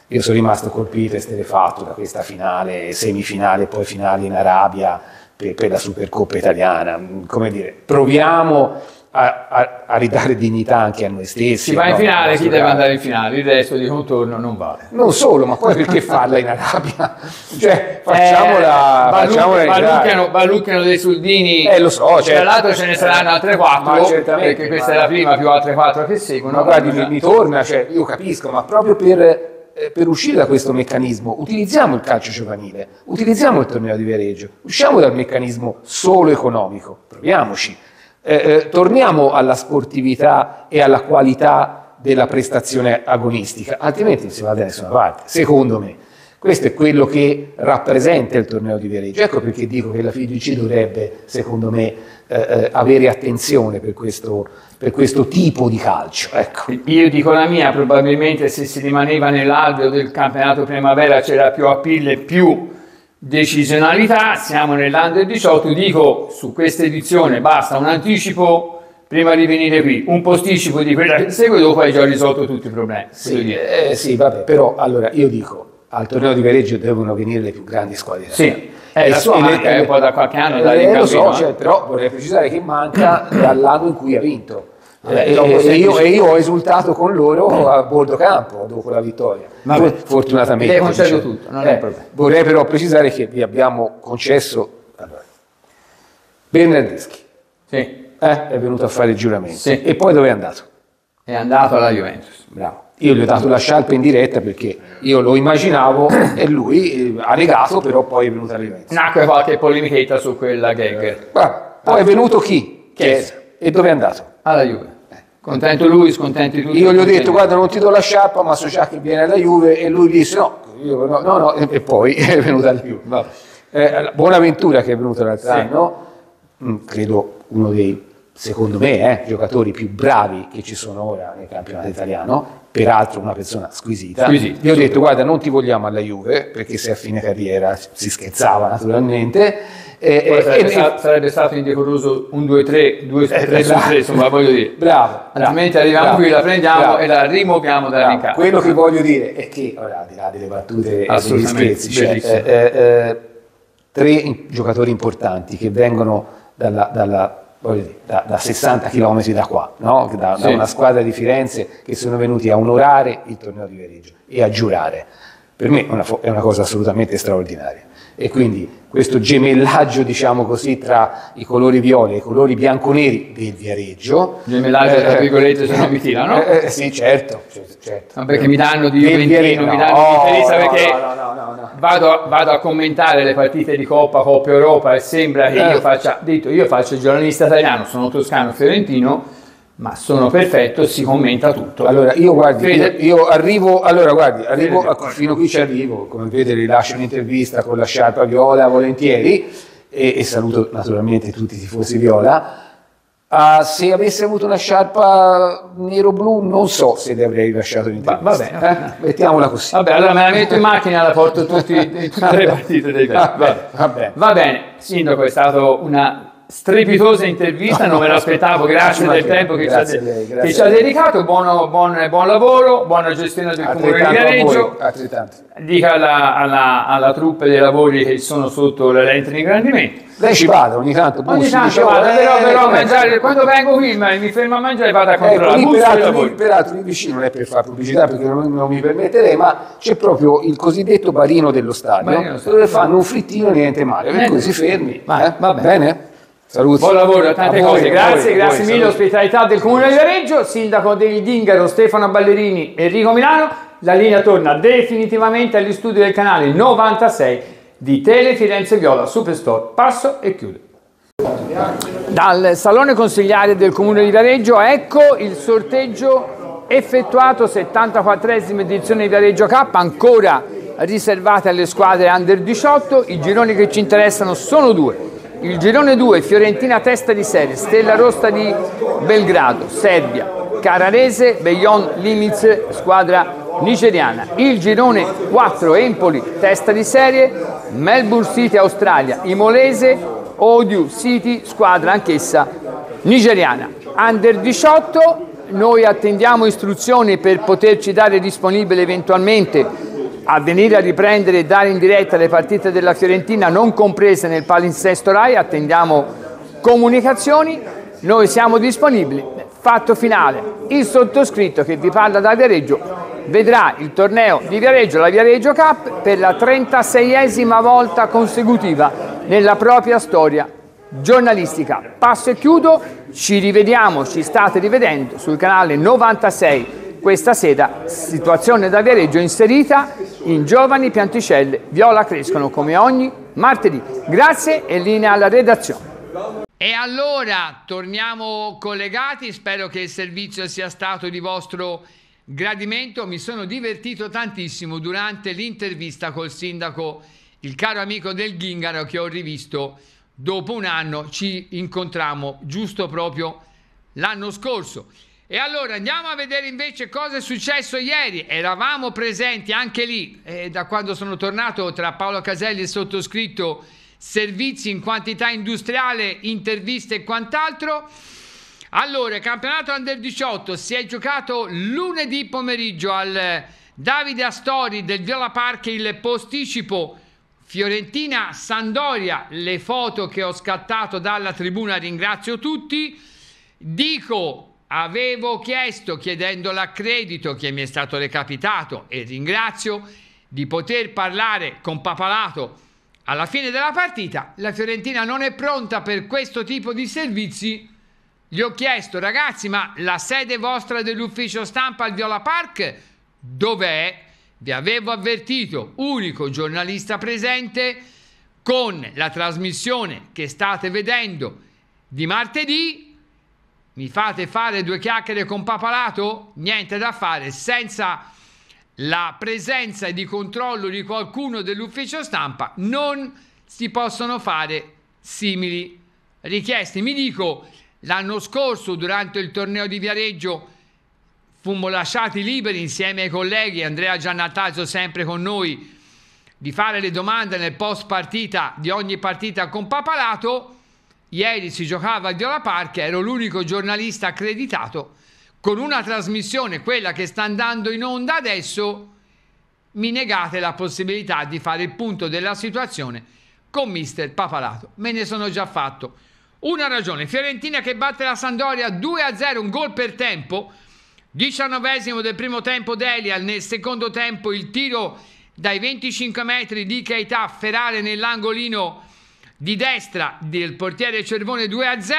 Io sono rimasto colpito e sterefatto da questa finale, semifinale, poi finale in Arabia per, per la Supercoppa italiana. Come dire, proviamo a, a, a, ridare dignità anche a noi stessi. Si va in finale, chi deve andare in finale, il resto di contorno non vale. Non solo, ma poi perché farla in Arabia? Cioè, facciamola, eh, facciamola balucchiano, balucchiano dei soldini. Eh, lo so, Tra certo. l'altro ce ne saranno altre quattro, perché questa è la prima più altre quattro che seguono. Ma guardi, mi, mi torna, cioè, io capisco, ma proprio per, eh, per uscire da questo meccanismo, utilizziamo il calcio giovanile, utilizziamo il torneo di Viareggio, usciamo dal meccanismo solo economico, proviamoci. Eh, eh, torniamo alla sportività e alla qualità della prestazione agonistica, altrimenti si va da nessuna parte, secondo me. Questo è quello che rappresenta il torneo di Viareggio. Ecco perché dico che la FIGC dovrebbe, secondo me, eh, eh, avere attenzione per questo, per questo, tipo di calcio. Ecco. Io dico la mia, probabilmente se si rimaneva nell'alveo del campionato primavera c'era più appeal e più decisionalità, siamo nell'Under 18, dico su questa edizione basta un anticipo prima di venire qui, un posticipo di quella che segue, dopo hai già risolto tutti i problemi. Sì, eh, sì, vabbè, però allora io dico, al torneo di Viareggio devono venire le più grandi squadre. Sì. Eh, la sua manca è un po' da qualche anno da eh, lo so, cioè, però vorrei precisare che manca dall'anno in cui ha vinto. Eh, e, e, io, e, io, ho esultato con loro a bordo campo dopo la vittoria. Vabbè. Fortunatamente. Le concedo tutto, non è problema. Vorrei però precisare che vi abbiamo concesso allora, Bernardeschi. Sì. Eh, è venuto a fare il giuramento. Sì. E poi dove è andato? È andato alla Juventus. Bravo. Io gli ho dato la sciarpa in diretta perché io lo immaginavo e lui ha negato, però poi è venuto alla Juventus. Nacque qualche polemichetta su quella gag. Ma poi è venuto chi? Chiesa. E dove è andato? Alla Juve. Contento lui, scontenti tutti. Io gli ho detto, guarda, non ti do la sciarpa, ma so già che viene alla Juve, e lui disse no, io, no, no, no, e poi è venuto alla Juve. Eh, Buonaventura che è venuto l'altro Sì. anno, mm, credo uno dei, secondo me, eh, giocatori più bravi che ci sono ora nel campionato italiano, peraltro una persona squisita. Gli ho detto, guarda, non ti vogliamo alla Juve, perché sei a fine carriera, si scherzava naturalmente. Eh, eh, sarebbe, e- sta- sarebbe stato indecoroso un 2-3, 2-3 su 3, insomma, voglio dire. Bravo, Altrimenti arriviamo bravo, qui, la prendiamo bravo. e la rimuoviamo dalla rincaro. Quello che voglio dire è che, ora, al di là delle battute e degli Assolutamente, scherzi, cioè, eh, eh, eh, tre giocatori importanti che vengono dalla, dalla- dire, da, da 60 km da qua, no? da, da Sì. una squadra di Firenze che sono venuti a onorare il torneo di Viareggio e a giurare. Per me è una, fo- è una cosa assolutamente straordinaria. E quindi questo gemellaggio, diciamo così, tra i colori viola e i colori bianconeri del Viareggio. Gemellaggio, tra virgolette, se no mi tirano. Eh, eh, sì, certo, certo, certo. No, perché mi danno di Juventino, mi no, danno di no, perché. Vado, vado a commentare le partite di Coppa, Coppa Europa e sembra che Eh. io faccia, detto, io faccio il giornalista italiano, sono toscano fiorentino, ma sono perfetto, si commenta tutto. Allora, io guardi, io, io arrivo, allora guardi, arrivo a- fino qui ci arrivo, come vedete rilascio un'intervista con la sciarpa viola volentieri e, e saluto naturalmente tutti i tifosi viola. Ah, se avessi avuto una sciarpa nero-blu non so se le avrei rilasciato l'intervista. Va- va bene. Eh? Mettiamola così. Vabbè, allora me la metto in macchina e la porto tutti, in tutte le partite dei Va bene, va bene. Va bene, Sindaco, è stata una strepitosa intervista, non me l'aspettavo, grazie del tempo che, ci ha, lei, grazie che ci ha dedicato, buono- buon, buon lavoro, buona gestione del comune di Viareggio. Dica alla, alla, alla truppe dei lavori che sono sotto le lenti di ingrandimento. Lei ci vada ogni tanto, Ogni bussi, tanto dice, vado, "Oh, però, eh, però com'è?" mangiare, quando vengo qui ma mi fermo a mangiare vado a Ecco, controllare dei peraltro, peraltro lì vicino, non è per fare pubblicità perché non, non mi permetterei, ma c'è proprio il cosiddetto barino dello stadio, Barino dove fanno un frittino e niente male, per Eh, cui si fermi. vai, eh? va bene. Saluti. Buon lavoro a tante A cose, grazie, voi, grazie voi, mille saluti. ospitalità del Comune di Viareggio, sindaco degli Dingaro Stefano Ballerini, Enrico Milano, la linea torna definitivamente agli studi del canale 96 di Tele Firenze Viola Superstore, passo e chiudo. Dal Salone Consigliare del Comune di Viareggio ecco il sorteggio effettuato, 74esima edizione di Viareggio Cup, ancora riservate alle squadre under 18, i gironi che ci interessano sono due. Il girone 2, Fiorentina testa di serie, Stella Rosta di Belgrado, Serbia, Cararese, Bejon Limic, squadra nigeriana. Il girone 4, Empoli testa di serie, Melbourne City Australia, Imolese, Odiu City, squadra anch'essa nigeriana. Under 18, noi attendiamo istruzioni per poterci dare disponibile eventualmente a venire a riprendere e dare in diretta le partite della Fiorentina non comprese nel palinsesto RAI, attendiamo comunicazioni, noi siamo disponibili. Fatto finale, il sottoscritto che vi parla da Viareggio vedrà il torneo di Viareggio, la Viareggio Cup, per la 36esima volta consecutiva nella propria storia giornalistica. Passo e chiudo, ci rivediamo, ci state rivedendo sul canale 96 questa sera, situazione da Viareggio inserita in Giovani Pianticelle Viola Crescono come ogni martedì. Grazie e linea alla redazione. E allora torniamo collegati, spero che il servizio sia stato di vostro gradimento, mi sono divertito tantissimo durante l'intervista col sindaco, il caro amico del Ghingaro che ho rivisto dopo un anno, ci incontrammo giusto proprio l'anno scorso. E allora andiamo a vedere invece cosa è successo ieri. Eravamo presenti anche lì, eh, da quando sono tornato tra Paolo Caselli e sottoscritto servizi in quantità industriale, interviste e quant'altro. Allora, il campionato Under 18 si è giocato lunedì pomeriggio al Davide Astori del Viola Park il posticipo Fiorentina Sandoria, le foto che ho scattato dalla tribuna ringrazio tutti. Dico, avevo chiesto chiedendo l'accredito che mi è stato recapitato e ringrazio di poter parlare con Papalato alla fine della partita, la Fiorentina non è pronta per questo tipo di servizi. Gli ho chiesto, ragazzi, ma la sede vostra dell'ufficio stampa al Viola Park dov'è? Vi avevo avvertito, unico giornalista presente, con la trasmissione che state vedendo di martedì. Mi fate fare due chiacchiere con Papalato? Niente da fare, senza la presenza di controllo di qualcuno dell'ufficio stampa non si possono fare simili richieste. Mi dico, l'anno scorso durante il torneo di Viareggio fummo lasciati liberi insieme ai colleghi, Andrea Giannattasio sempre con noi, di fare le domande nel post partita di ogni partita con Papalato. Ieri si giocava a Viola Park, ero l'unico giornalista accreditato con una trasmissione, quella che sta andando in onda adesso, mi negate la possibilità di fare il punto della situazione con mister Papalato. Me ne sono già fatto. Una ragione, Fiorentina che batte la Sandoria 2-0, un gol per tempo, 19 del primo tempo Delia, nel secondo tempo il tiro dai 25 metri di Keita Ferrare nell'angolino di destra del portiere Cervone 2-0,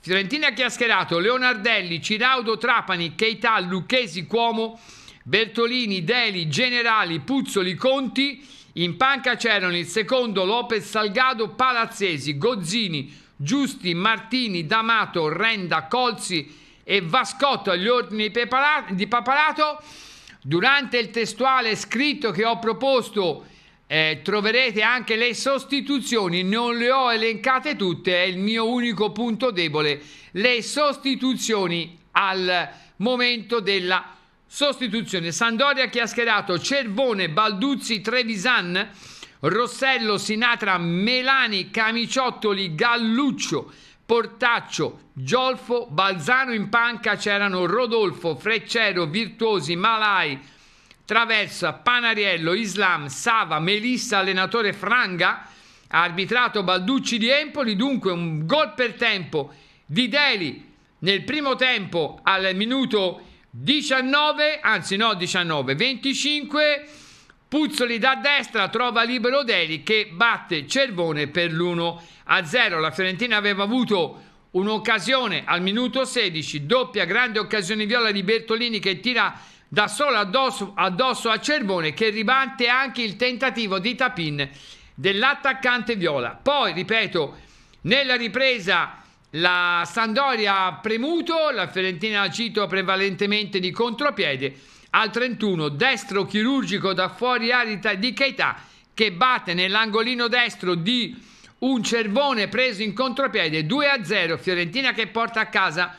Fiorentina che ha schierato Leonardelli, Ciraudo, Trapani, Keita, Lucchesi, Cuomo, Bertolini, Deli, Generali, Puzzoli, Conti. In panca c'erano il secondo Lopez Salgado, Palazzesi, Gozzini, Giusti, Martini, D'Amato, Renda, Colzi e Vascotto agli ordini di Papalato. Durante il testuale scritto che ho proposto eh, troverete anche le sostituzioni, non le ho elencate tutte, è il mio unico punto debole, le sostituzioni al momento della sostituzione. Sandoria che ha schierato Cervone, Balduzzi, Trevisan, Rossello, Sinatra, Melani, Camiciottoli, Galluccio, Portaccio, Giolfo, Balzano in panca c'erano Rodolfo, Freccero, Virtuosi, Malai, Traversa, Panariello, Islam, Sava, Melissa, allenatore Franga, arbitrato Balducci di Empoli, dunque un gol per tempo di Deli nel primo tempo al minuto 19, anzi no 19, 25, Puzzoli da destra trova libero Deli che batte Cervone per l'1 a 0. La Fiorentina aveva avuto un'occasione al minuto 16, doppia grande occasione viola di Bertolini che tira da solo addosso, addosso a Cervone che ribatte anche il tentativo di tapin dell'attaccante Viola. Poi, ripeto, nella ripresa la Sandoria ha premuto, la Fiorentina agito prevalentemente di contropiede, al 31 destro chirurgico da fuori area di Keita che batte nell'angolino destro di un Cervone preso in contropiede 2 a 0, Fiorentina che porta a casa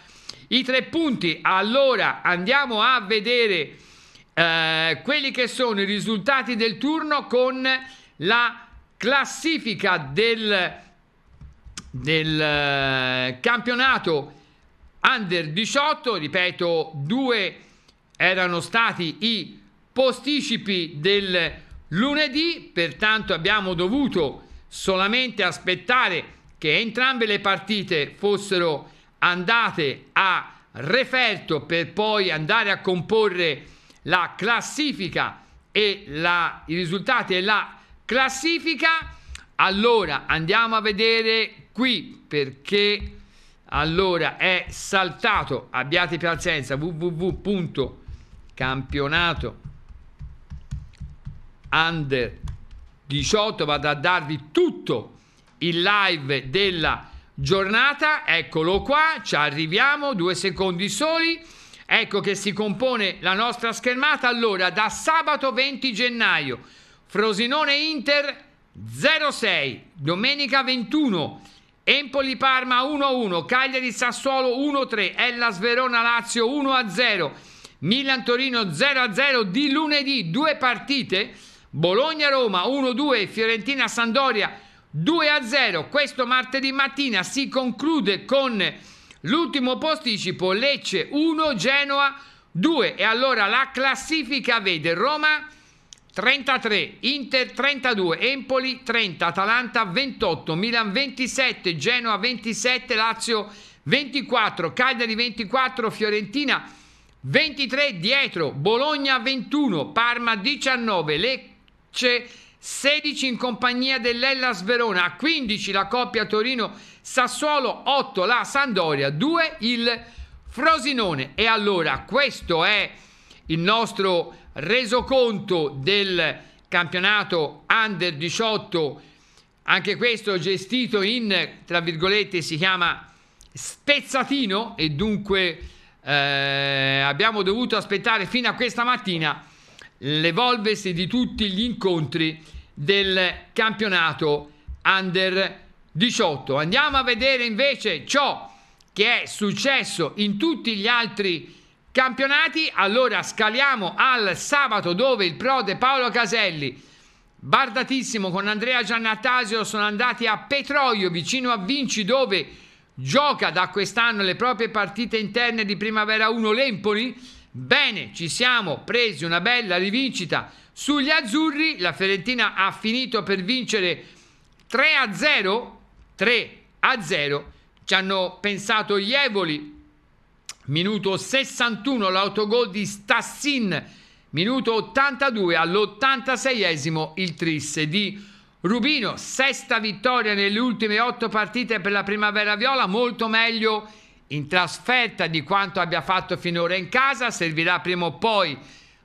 i tre punti. Allora andiamo a vedere eh, quelli che sono i risultati del turno con la classifica del del eh, campionato under 18, ripeto, due erano stati i posticipi del lunedì, pertanto abbiamo dovuto solamente aspettare che entrambe le partite fossero andate a referto per poi andare a comporre la classifica e la, i risultati e la classifica. Allora andiamo a vedere qui perché allora è saltato, abbiate pazienza, www.campionato under 18, vado a darvi tutto il live della giornata, eccolo qua, ci arriviamo, due secondi soli, ecco che si compone la nostra schermata, allora da sabato 20 gennaio, Frosinone Inter 06, domenica 21, Empoli Parma 1-1, Cagliari Sassuolo 1-3, Ellas Verona Lazio 1-0, Milan Torino 0-0 di lunedì, due partite, Bologna Roma 1-2, Fiorentina Sandoria 2-0. Questo martedì mattina si conclude con l'ultimo posticipo Lecce 1, Genoa 2 e allora la classifica vede Roma 33, Inter 32, Empoli 30, Atalanta 28, Milan 27, Genoa 27, Lazio 24, Cagliari 24, Fiorentina 23 dietro, Bologna 21, Parma 19, Lecce 16 in compagnia dell'Ellas Verona, 15 la coppia Torino-Sassuolo, 8 la Sandoria, 2 il Frosinone. E allora questo è il nostro resoconto del campionato Under 18, anche questo gestito in, tra virgolette, si chiama spezzatino e dunque eh, abbiamo dovuto aspettare fino a questa mattina l'evolversi di tutti gli incontri del campionato Under 18. Andiamo a vedere invece ciò che è successo in tutti gli altri campionati. Allora scaliamo al sabato dove il prode Paolo Caselli, bardatissimo con Andrea Giannattasio, sono andati a Petroio vicino a Vinci dove gioca da quest'anno le proprie partite interne di Primavera 1 l'Empoli. Bene, ci siamo presi una bella rivincita sugli azzurri. La Fiorentina ha finito per vincere 3 a 0. 3 a 0. Ci hanno pensato gli Evoli minuto 61 l'autogol di Stassin, minuto 82 all'86esimo il trisse di Rubino, sesta vittoria nelle ultime otto partite per la Primavera Viola, molto meglio in trasferta di quanto abbia fatto finora in casa, servirà prima o poi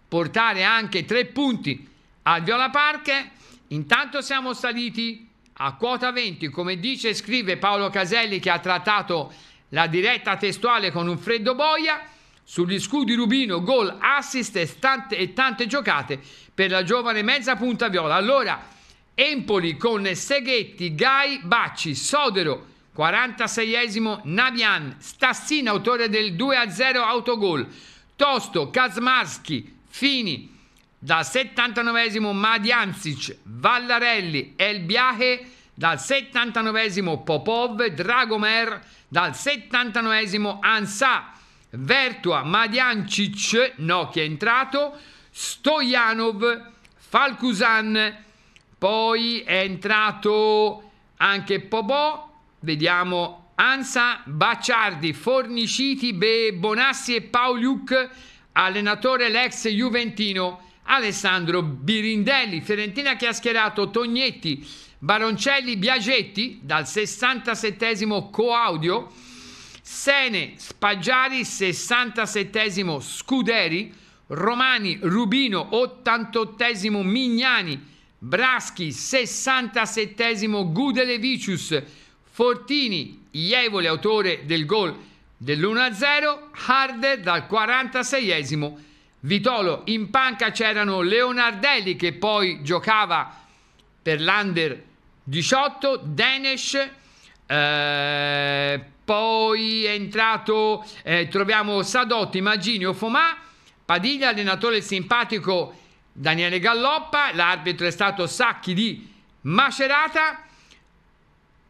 portare anche tre punti al Viola Park. Intanto siamo saliti a quota 20, come dice e scrive Paolo Caselli che ha trattato la diretta testuale con un freddo boia sugli scudi Rubino, gol, assist e tante, e tante giocate per la giovane mezza punta viola. Allora, Empoli con Seghetti, Gai, Bacci, Sodero, 46esimo, Navian, Stassina, autore del 2-0 autogol, Tosto, Kazmarski, Fini, dal 79esimo Madiancic, Vallarelli, Elbiahe, dal 79esimo Popov, Dragomer, dal 79esimo Ansà, Vertua, Madiancic, no che è entrato, Stojanov, Falcusan, poi è entrato anche Popò, vediamo Ansa, Bacciardi, Forniciti, Be, Bonassi e Pauliuk, allenatore l'ex Juventino Alessandro Birindelli, Fiorentina che ha schierato Tognetti, Baroncelli, Biagetti dal 67esimo Coaudio, Sene, Spaggiari, 67esimo Scuderi, Romani, Rubino, 88esimo Mignani, Braschi, 67esimo Gudelevicius, Fortini, Ievole, autore del gol dell'1-0, Harder dal 46esimo Vitolo. In panca c'erano Leonardelli che poi giocava per l'Under 18, Denesh, eh, poi è entrato, eh, troviamo Sadotti, Maginio, Fomà, Padiglia, allenatore simpatico Daniele Galloppa, l'arbitro è stato Sacchi di Macerata,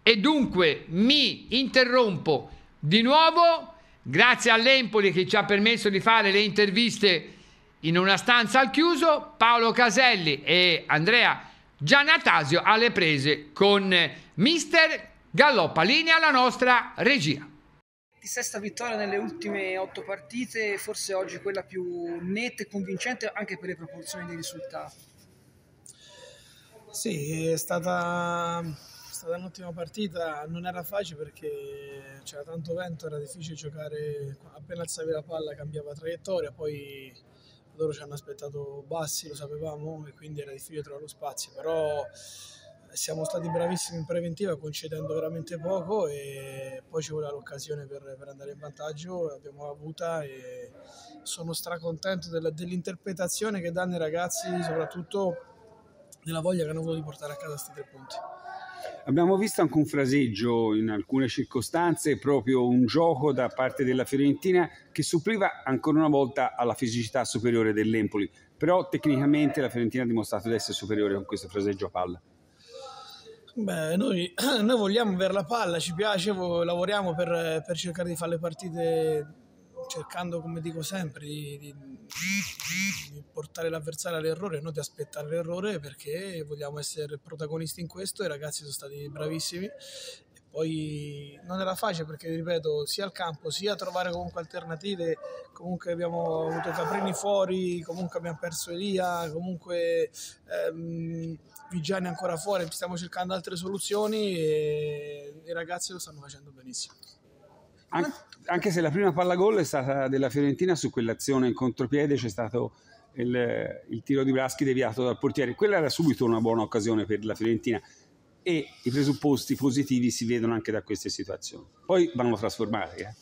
e dunque mi interrompo di nuovo. Grazie all'Empoli che ci ha permesso di fare le interviste in una stanza al chiuso. Paolo Caselli e Andrea Giannatasio alle prese con mister Galloppa. Linea alla nostra regia. Di sesta vittoria nelle ultime otto partite, forse oggi quella più netta e convincente anche per le proporzioni dei risultati. Sì, è stata, stata un'ottima partita, non era facile perché c'era tanto vento, era difficile giocare, appena alzavi la palla cambiava traiettoria, poi loro ci hanno aspettato bassi, lo sapevamo, e quindi era difficile trovare lo spazio, però siamo stati bravissimi in preventiva concedendo veramente poco e poi ci voleva l'occasione per, per andare in vantaggio, l'abbiamo avuta e sono stracontento della, dell'interpretazione che danno i ragazzi, soprattutto della voglia che hanno avuto di portare a casa questi tre punti. Abbiamo visto anche un fraseggio in alcune circostanze, proprio un gioco da parte della Fiorentina che suppliva ancora una volta alla fisicità superiore dell'Empoli, però tecnicamente la Fiorentina ha dimostrato di essere superiore con questo fraseggio a palla. Beh, noi, noi, vogliamo avere la palla, ci piace, lavoriamo per, per, cercare di fare le partite cercando, come dico sempre, di, di, di portare l'avversario all'errore e non di aspettare l'errore perché vogliamo essere protagonisti in questo. I ragazzi sono stati bravissimi poi non era facile perché, ripeto, sia al campo sia trovare comunque alternative, comunque abbiamo avuto Caprini fuori, comunque abbiamo perso Elia, comunque ehm, Vigiani ancora fuori, stiamo cercando altre soluzioni e i ragazzi lo stanno facendo benissimo. An- anche se la prima palla gol è stata della Fiorentina, su quell'azione in contropiede c'è stato il, il tiro di Braschi deviato dal portiere. Quella era subito una buona occasione per la Fiorentina e i presupposti positivi si vedono anche da queste situazioni. Poi vanno trasformati. Eh.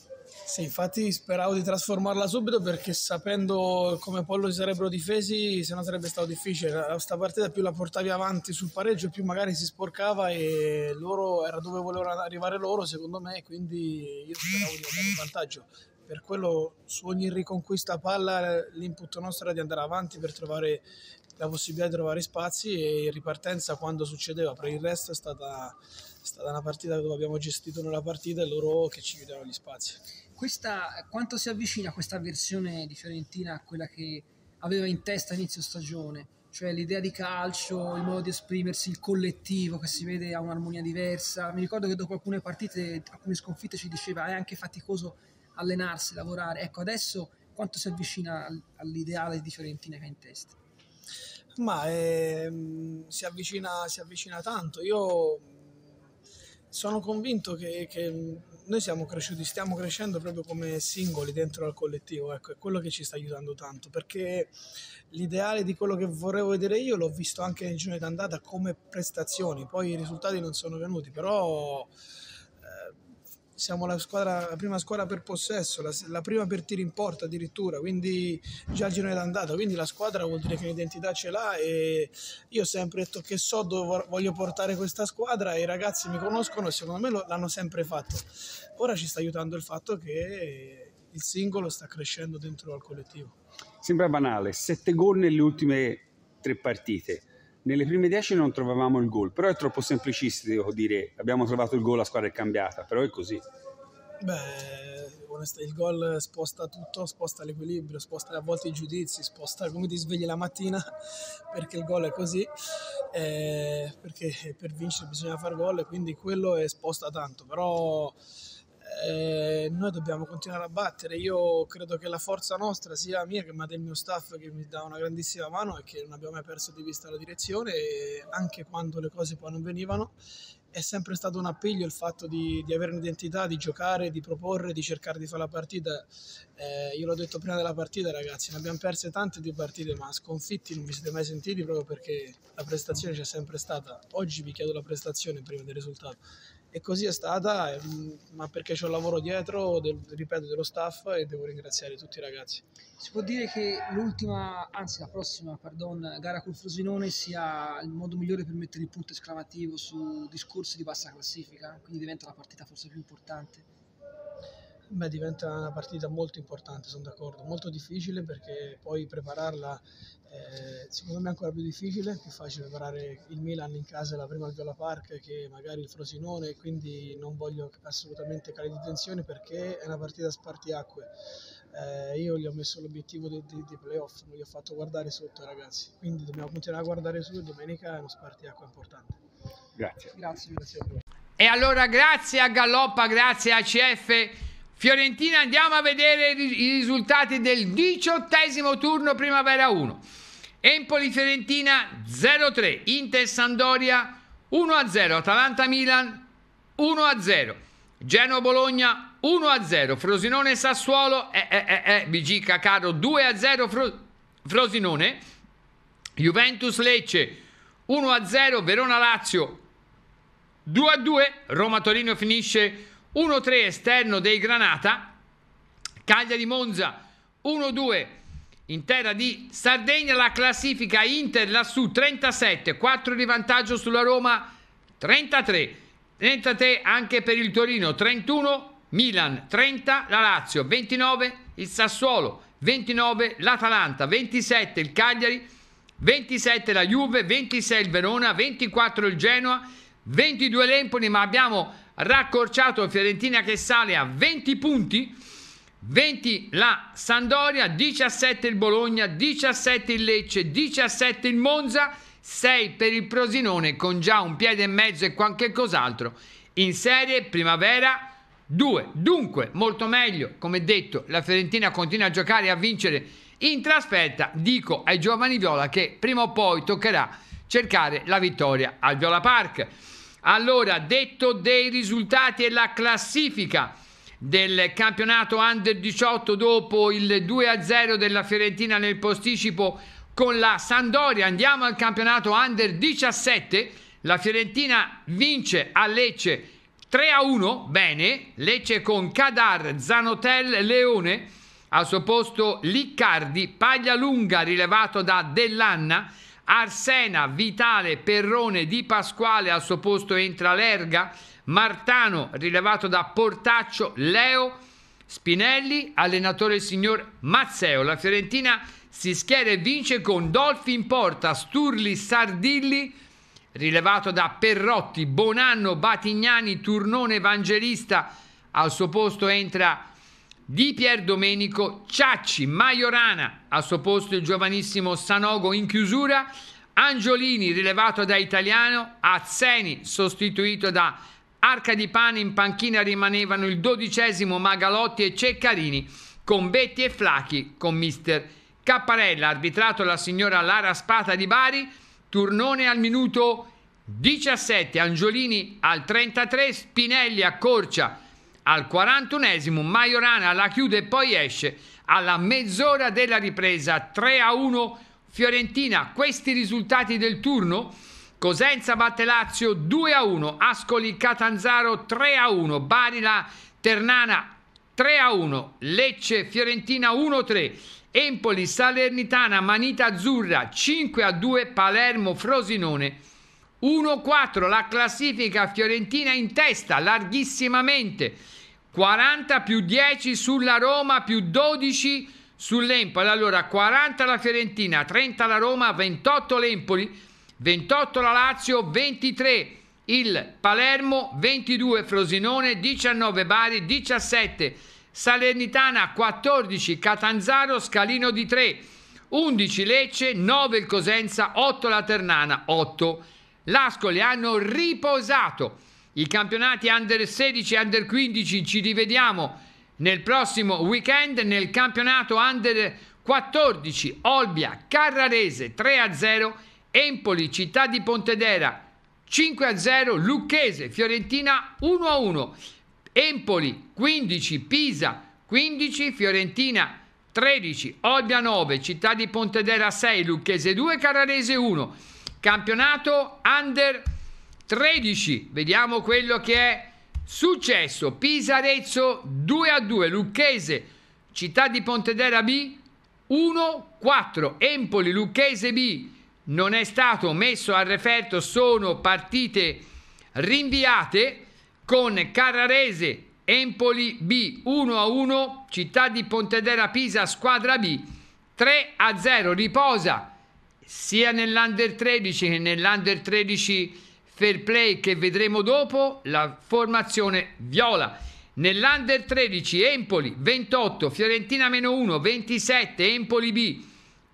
Sì, infatti speravo di trasformarla subito perché sapendo come Pollo si sarebbero difesi, se no sarebbe stato difficile. Questa partita più la portavi avanti sul pareggio, più magari si sporcava e loro era dove volevano arrivare loro, secondo me, quindi io speravo di andare in vantaggio. Per quello su ogni riconquista palla l'input nostro era di andare avanti per trovare la possibilità di trovare spazi e ripartenza quando succedeva, per il resto è stata, è stata una partita dove abbiamo gestito noi la partita e loro che ci chiudevano gli spazi. Questa, quanto si avvicina questa versione di Fiorentina a quella che aveva in testa inizio stagione? Cioè l'idea di calcio, il modo di esprimersi, il collettivo che si vede ha un'armonia diversa. Mi ricordo che dopo alcune partite, alcune sconfitte ci diceva è anche faticoso allenarsi, lavorare. Ecco, adesso quanto si avvicina all'ideale di Fiorentina che ha in testa? Ma eh, si, avvicina, si avvicina tanto. Io sono convinto che, che, noi siamo cresciuti, stiamo crescendo proprio come singoli dentro al collettivo, ecco, è quello che ci sta aiutando tanto, perché l'ideale di quello che vorrei vedere io l'ho visto anche nel giorno d'andata come prestazioni, poi i risultati non sono venuti, però siamo la, squadra, la prima squadra per possesso, la, la, prima per tiri in porta addirittura, quindi già il girone d'andata, quindi la squadra vuol dire che l'identità ce l'ha e io ho sempre detto che so dove voglio portare questa squadra e i ragazzi mi conoscono e secondo me l'hanno sempre fatto. Ora ci sta aiutando il fatto che il singolo sta crescendo dentro al collettivo. Sembra banale, sette gol nelle ultime tre partite nelle prime 10 non trovavamo il gol, però è troppo semplicistico dire abbiamo trovato il gol, la squadra è cambiata, però è così. Beh, il gol sposta tutto, sposta l'equilibrio, sposta a volte i giudizi, sposta come ti svegli la mattina perché il gol è così, eh, perché per vincere bisogna fare gol quindi quello sposta tanto, però eh, noi dobbiamo continuare a battere. Io credo che la forza nostra sia mia ma del mio staff che mi dà una grandissima mano e che non abbiamo mai perso di vista la direzione anche quando le cose poi non venivano. È sempre stato un appiglio il fatto di, di avere un'identità, di giocare, di proporre, di cercare di fare la partita. Eh, io l'ho detto prima della partita, ragazzi, ne abbiamo perse tante di partite, ma sconfitti non vi siete mai sentiti proprio perché la prestazione c'è sempre stata. Oggi vi chiedo la prestazione prima del risultato e così è stata, ehm, ma perché c'è un lavoro dietro, del, ripeto, dello staff e devo ringraziare tutti i ragazzi. Si può dire che l'ultima, anzi la prossima, pardon, gara col Frosinone sia il modo migliore per mettere il punto esclamativo su discorsi di bassa classifica, quindi diventa la partita forse più importante? Beh, diventa una partita molto importante, sono d'accordo, molto difficile perché poi prepararla eh, secondo me è ancora più difficile, è più facile preparare il Milan in casa la prima al Viola Park che magari il Frosinone, quindi non voglio assolutamente calare di tensione perché è una partita a spartiacque. Eh, io gli ho messo l'obiettivo dei, dei, dei playoff, non li ho fatto guardare sotto ragazzi, quindi dobbiamo continuare a guardare su, domenica è uno spartiacque importante. Grazie. Grazie, grazie a voi. E allora grazie a Galloppa, grazie a CF Fiorentina, andiamo a vedere i risultati del diciottesimo turno Primavera 1. Empoli-Fiorentina 0-3, Inter-Sandoria 1-0, Atalanta-Milan 1-0, Genoa-Bologna 1-0, Frosinone-Sassuolo, eh, eh, eh, eh, BG Cacaro 2-0 Fro- Frosinone, Juventus-Lecce 1-0, Verona-Lazio 2-2, Roma-Torino finisce 1-3 esterno dei Granata, Cagliari-Monza 1-2 in terra di Sardegna, la classifica Inter lassù 37, 4 di vantaggio sulla Roma 33, 33 anche per il Torino 31, Milan 30, la Lazio 29, il Sassuolo 29, l'Atalanta 27, il Cagliari 27 la Juve, 26 il Verona, 24 il Genoa, 22 l'Empoli, ma abbiamo raccorciato Fiorentina che sale a 20 punti 20 la Sandoria, 17 il Bologna, 17 il Lecce, 17 il Monza, 6 per il Prosinone con già un piede e mezzo e qualche cos'altro in serie primavera 2. Dunque, molto meglio, come detto, la Fiorentina continua a giocare e a vincere in trasferta. Dico ai giovani Viola che prima o poi toccherà cercare la vittoria al Viola Park. Allora, detto dei risultati e la classifica del campionato Under 18 dopo il 2-0 della Fiorentina nel posticipo con la Sandoria. Andiamo al campionato Under 17. La Fiorentina vince a Lecce 3-1. Bene, Lecce con Cadar, Zanotel, Leone. Al suo posto Liccardi, Paglialunga rilevato da Dellanna. Arsena, Vitale, Perrone, Di Pasquale al suo posto entra Lerga, Martano rilevato da Portaccio, Leo, Spinelli, allenatore il signor Mazzeo. La Fiorentina si schiera e vince con Dolfi in porta, Sturli, Sardilli, rilevato da Perrotti, Bonanno, Batignani, Turnone, Evangelista. Al suo posto entra Di Pier Domenico, Ciacci, Maiorana. Al suo posto il giovanissimo Sanogo in chiusura. Angiolini rilevato da Italiano, Azzeni sostituito da Arca di Pane in panchina rimanevano il dodicesimo Magalotti e Ceccarini con Betti e Flachi con mister Capparella, arbitrato la signora Lara Spata di Bari, Turnone al minuto 17, Angiolini al 33, Spinelli accorcia al 41esimo, Maiorana la chiude e poi esce. Alla mezz'ora della ripresa 3 a 1 Fiorentina. Questi risultati del turno. Cosenza batte Lazio 2 a 1, Ascoli Catanzaro 3 a 1, Bari la Ternana 3 a 1, Lecce Fiorentina 1 3, Empoli Salernitana Manita Azzurra 5 a 2, Palermo Frosinone 1 4, la classifica Fiorentina in testa larghissimamente 40 più 10 sulla Roma più 12 sull'Empoli. Allora 40 la Fiorentina, 30 la Roma, 28 l'Empoli. 28 la Lazio, 23 il Palermo, 22 Frosinone, 19 Bari, 17 Salernitana, 14 Catanzaro, Scalino di 3, 11 Lecce, 9 il Cosenza, 8 la Ternana, 8 l'Ascoli. Hanno riposato i campionati under 16 e under 15, ci rivediamo nel prossimo weekend nel campionato under 14 Olbia Carrarese 3 a 0 Empoli, Città di Pontedera 5 a 0, Lucchese, Fiorentina 1 a 1, Empoli 15, Pisa 15, Fiorentina 13, Olbia 9, Città di Pontedera 6, Lucchese 2, Carrarese 1. Campionato under 13, vediamo quello che è successo. Pisa Arezzo 2 a 2, Lucchese, Città di Pontedera B 1 4, Empoli, Lucchese B non è stato messo al referto, sono partite rinviate con Carrarese Empoli B 1 a 1, Città di Pontedera Pisa squadra B 3 a 0, riposa sia nell'Under 13 che nell'Under 13 Fair Play che vedremo dopo la formazione viola. Nell'Under 13 Empoli 28, Fiorentina meno 1, 27, Empoli B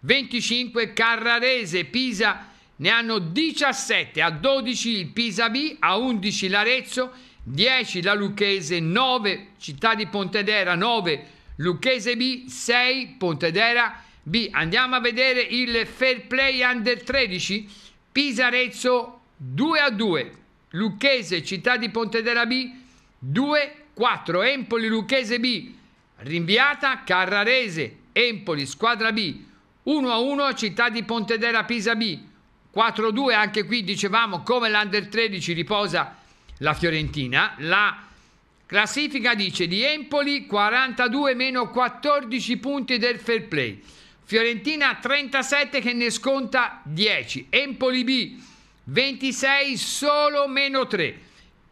25, Carrarese, Pisa ne hanno 17, a 12 il Pisa B, a 11 l'Arezzo, 10 la Lucchese, 9 Città di Pontedera, 9 Lucchese B, 6 Pontedera B. Andiamo a vedere il Fair Play Under 13, Pisa Arezzo 2 a 2, Lucchese Città di Pontedera B 2 4, Empoli Lucchese B. Rinviata, Carrarese. Empoli squadra B. 1 a 1, Città di Pontedera Pisa B. 4 a 2, anche qui dicevamo come l'Under 13 riposa la Fiorentina, la classifica dice di Empoli 42 meno 14 punti del fair play, Fiorentina 37 che ne sconta 10, Empoli B 26 solo meno 3,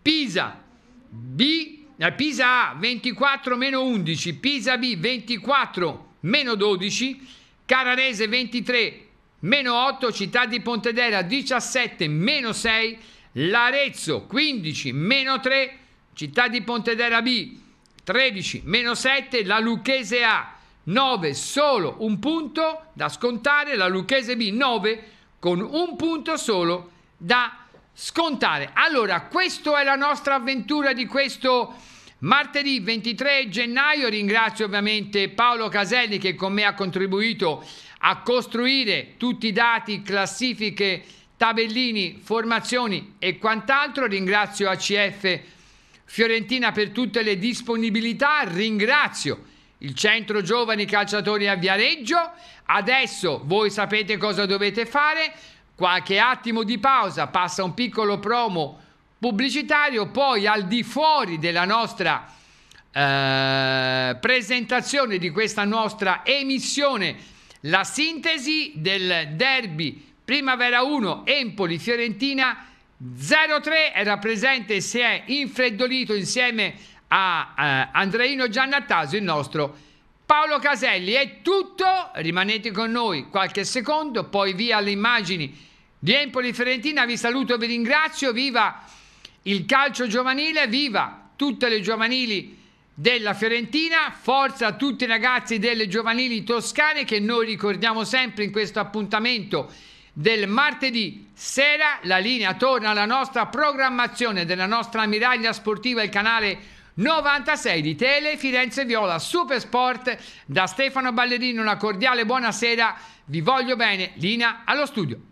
Pisa B, eh, Pisa A 24 meno 11, Pisa B 24 meno 12, Cararese 23 meno 8, Città di Pontedera 17 meno 6, l'Arezzo 15 meno 3, Città di Pontedera B 13 meno 7, la Lucchese A 9 solo un punto da scontare, la Lucchese B 9 con un punto solo da scontare. Allora, questa è la nostra avventura di questo martedì 23 gennaio. Ringrazio ovviamente Paolo Caselli che con me ha contribuito a costruire tutti i dati, classifiche, tabellini, formazioni e quant'altro. Ringrazio ACF Fiorentina per tutte le disponibilità. Ringrazio il centro giovani calciatori a Viareggio. Adesso voi sapete cosa dovete fare. Qualche attimo di pausa, passa un piccolo promo pubblicitario, poi al di fuori della nostra eh, presentazione di questa nostra emissione, la sintesi del derby Primavera 1 Empoli Fiorentina 03 era presente e si è infreddolito insieme a eh, Andreino Giannattasio, il nostro Paolo Caselli. È tutto, rimanete con noi qualche secondo, poi via alle immagini di Empoli Fiorentina. Vi saluto e vi ringrazio. Viva il calcio giovanile, viva tutte le giovanili della Fiorentina, forza a tutti i ragazzi delle giovanili toscane che noi ricordiamo sempre in questo appuntamento del martedì sera. La linea torna alla nostra programmazione della nostra ammiraglia sportiva, il canale 96 di Tele Firenze Viola Super Sport. Da Stefano Ballerini una cordiale buonasera. Vi voglio bene. Linea allo studio.